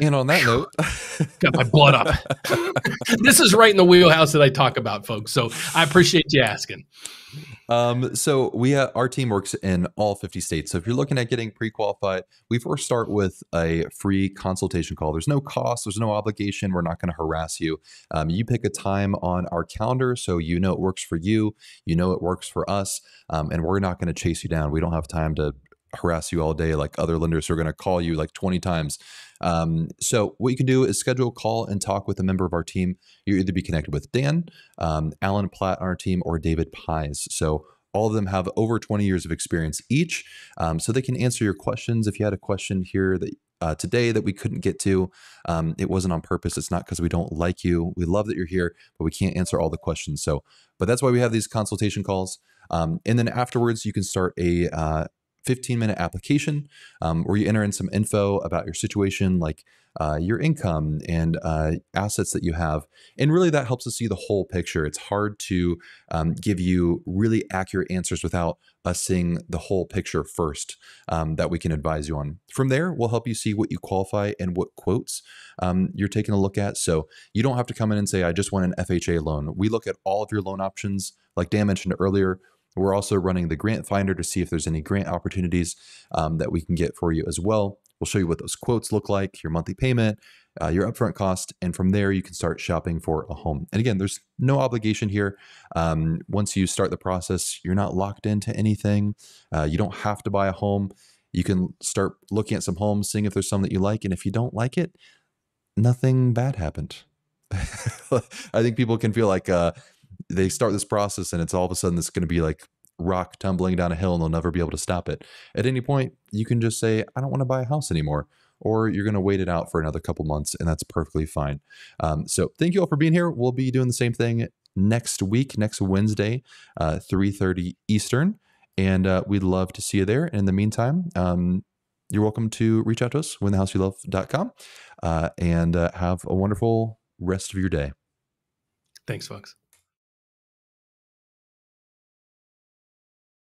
And on that note, got my blood up. this is right in the wheelhouse that I talk about, folks. So I appreciate you asking. Um, so we uh, our team works in all 50 states. So if you're looking at getting pre-qualified, we first start with a free consultation call. There's no cost, there's no obligation. We're not going to harass you. Um, you pick a time on our calendar, so you know it works for you. You know it works for us, um, and we're not going to chase you down. We don't have time to harass you all day like other lenders who are going to call you like 20 times. Um, so what you can do is schedule a call and talk with a member of our team. You either be connected with Dan, um, Alan Platt on our team, or David Pies. So all of them have over 20 years of experience each, um, so they can answer your questions. If you had a question here that uh, today that we couldn't get to. Um, it wasn't on purpose. It's not because we don't like you. We love that you're here, but we can't answer all the questions. So, but that's why we have these consultation calls. Um, and then afterwards, you can start a uh, 15 minute application um, where you enter in some info about your situation, like uh, your income and uh, assets that you have. And really, that helps us see the whole picture. It's hard to um, give you really accurate answers without us seeing the whole picture first um, that we can advise you on. From there, we'll help you see what you qualify and what quotes um, you're taking a look at. So you don't have to come in and say, I just want an FHA loan. We look at all of your loan options. Like Dan mentioned earlier, we're also running the grant finder to see if there's any grant opportunities um, that we can get for you as well. We'll show you what those quotes look like, your monthly payment, uh, your upfront cost, and from there you can start shopping for a home. And again, there's no obligation here. Um, once you start the process, you're not locked into anything. Uh, you don't have to buy a home. You can start looking at some homes, seeing if there's some that you like, and if you don't like it, nothing bad happened. I think people can feel like uh, they start this process and it's all of a sudden it's going to be like rock tumbling down a hill and they'll never be able to stop it. At any point, you can just say, I don't want to buy a house anymore. Or you're going to wait it out for another couple months, and that's perfectly fine. Um, so, thank you all for being here. We'll be doing the same thing next week, next Wednesday, uh, 3:30 Eastern, and uh, we'd love to see you there. And in the meantime, um, you're welcome to reach out to us, winthehouseyoulove.com, uh, and uh, have a wonderful rest of your day. Thanks, folks.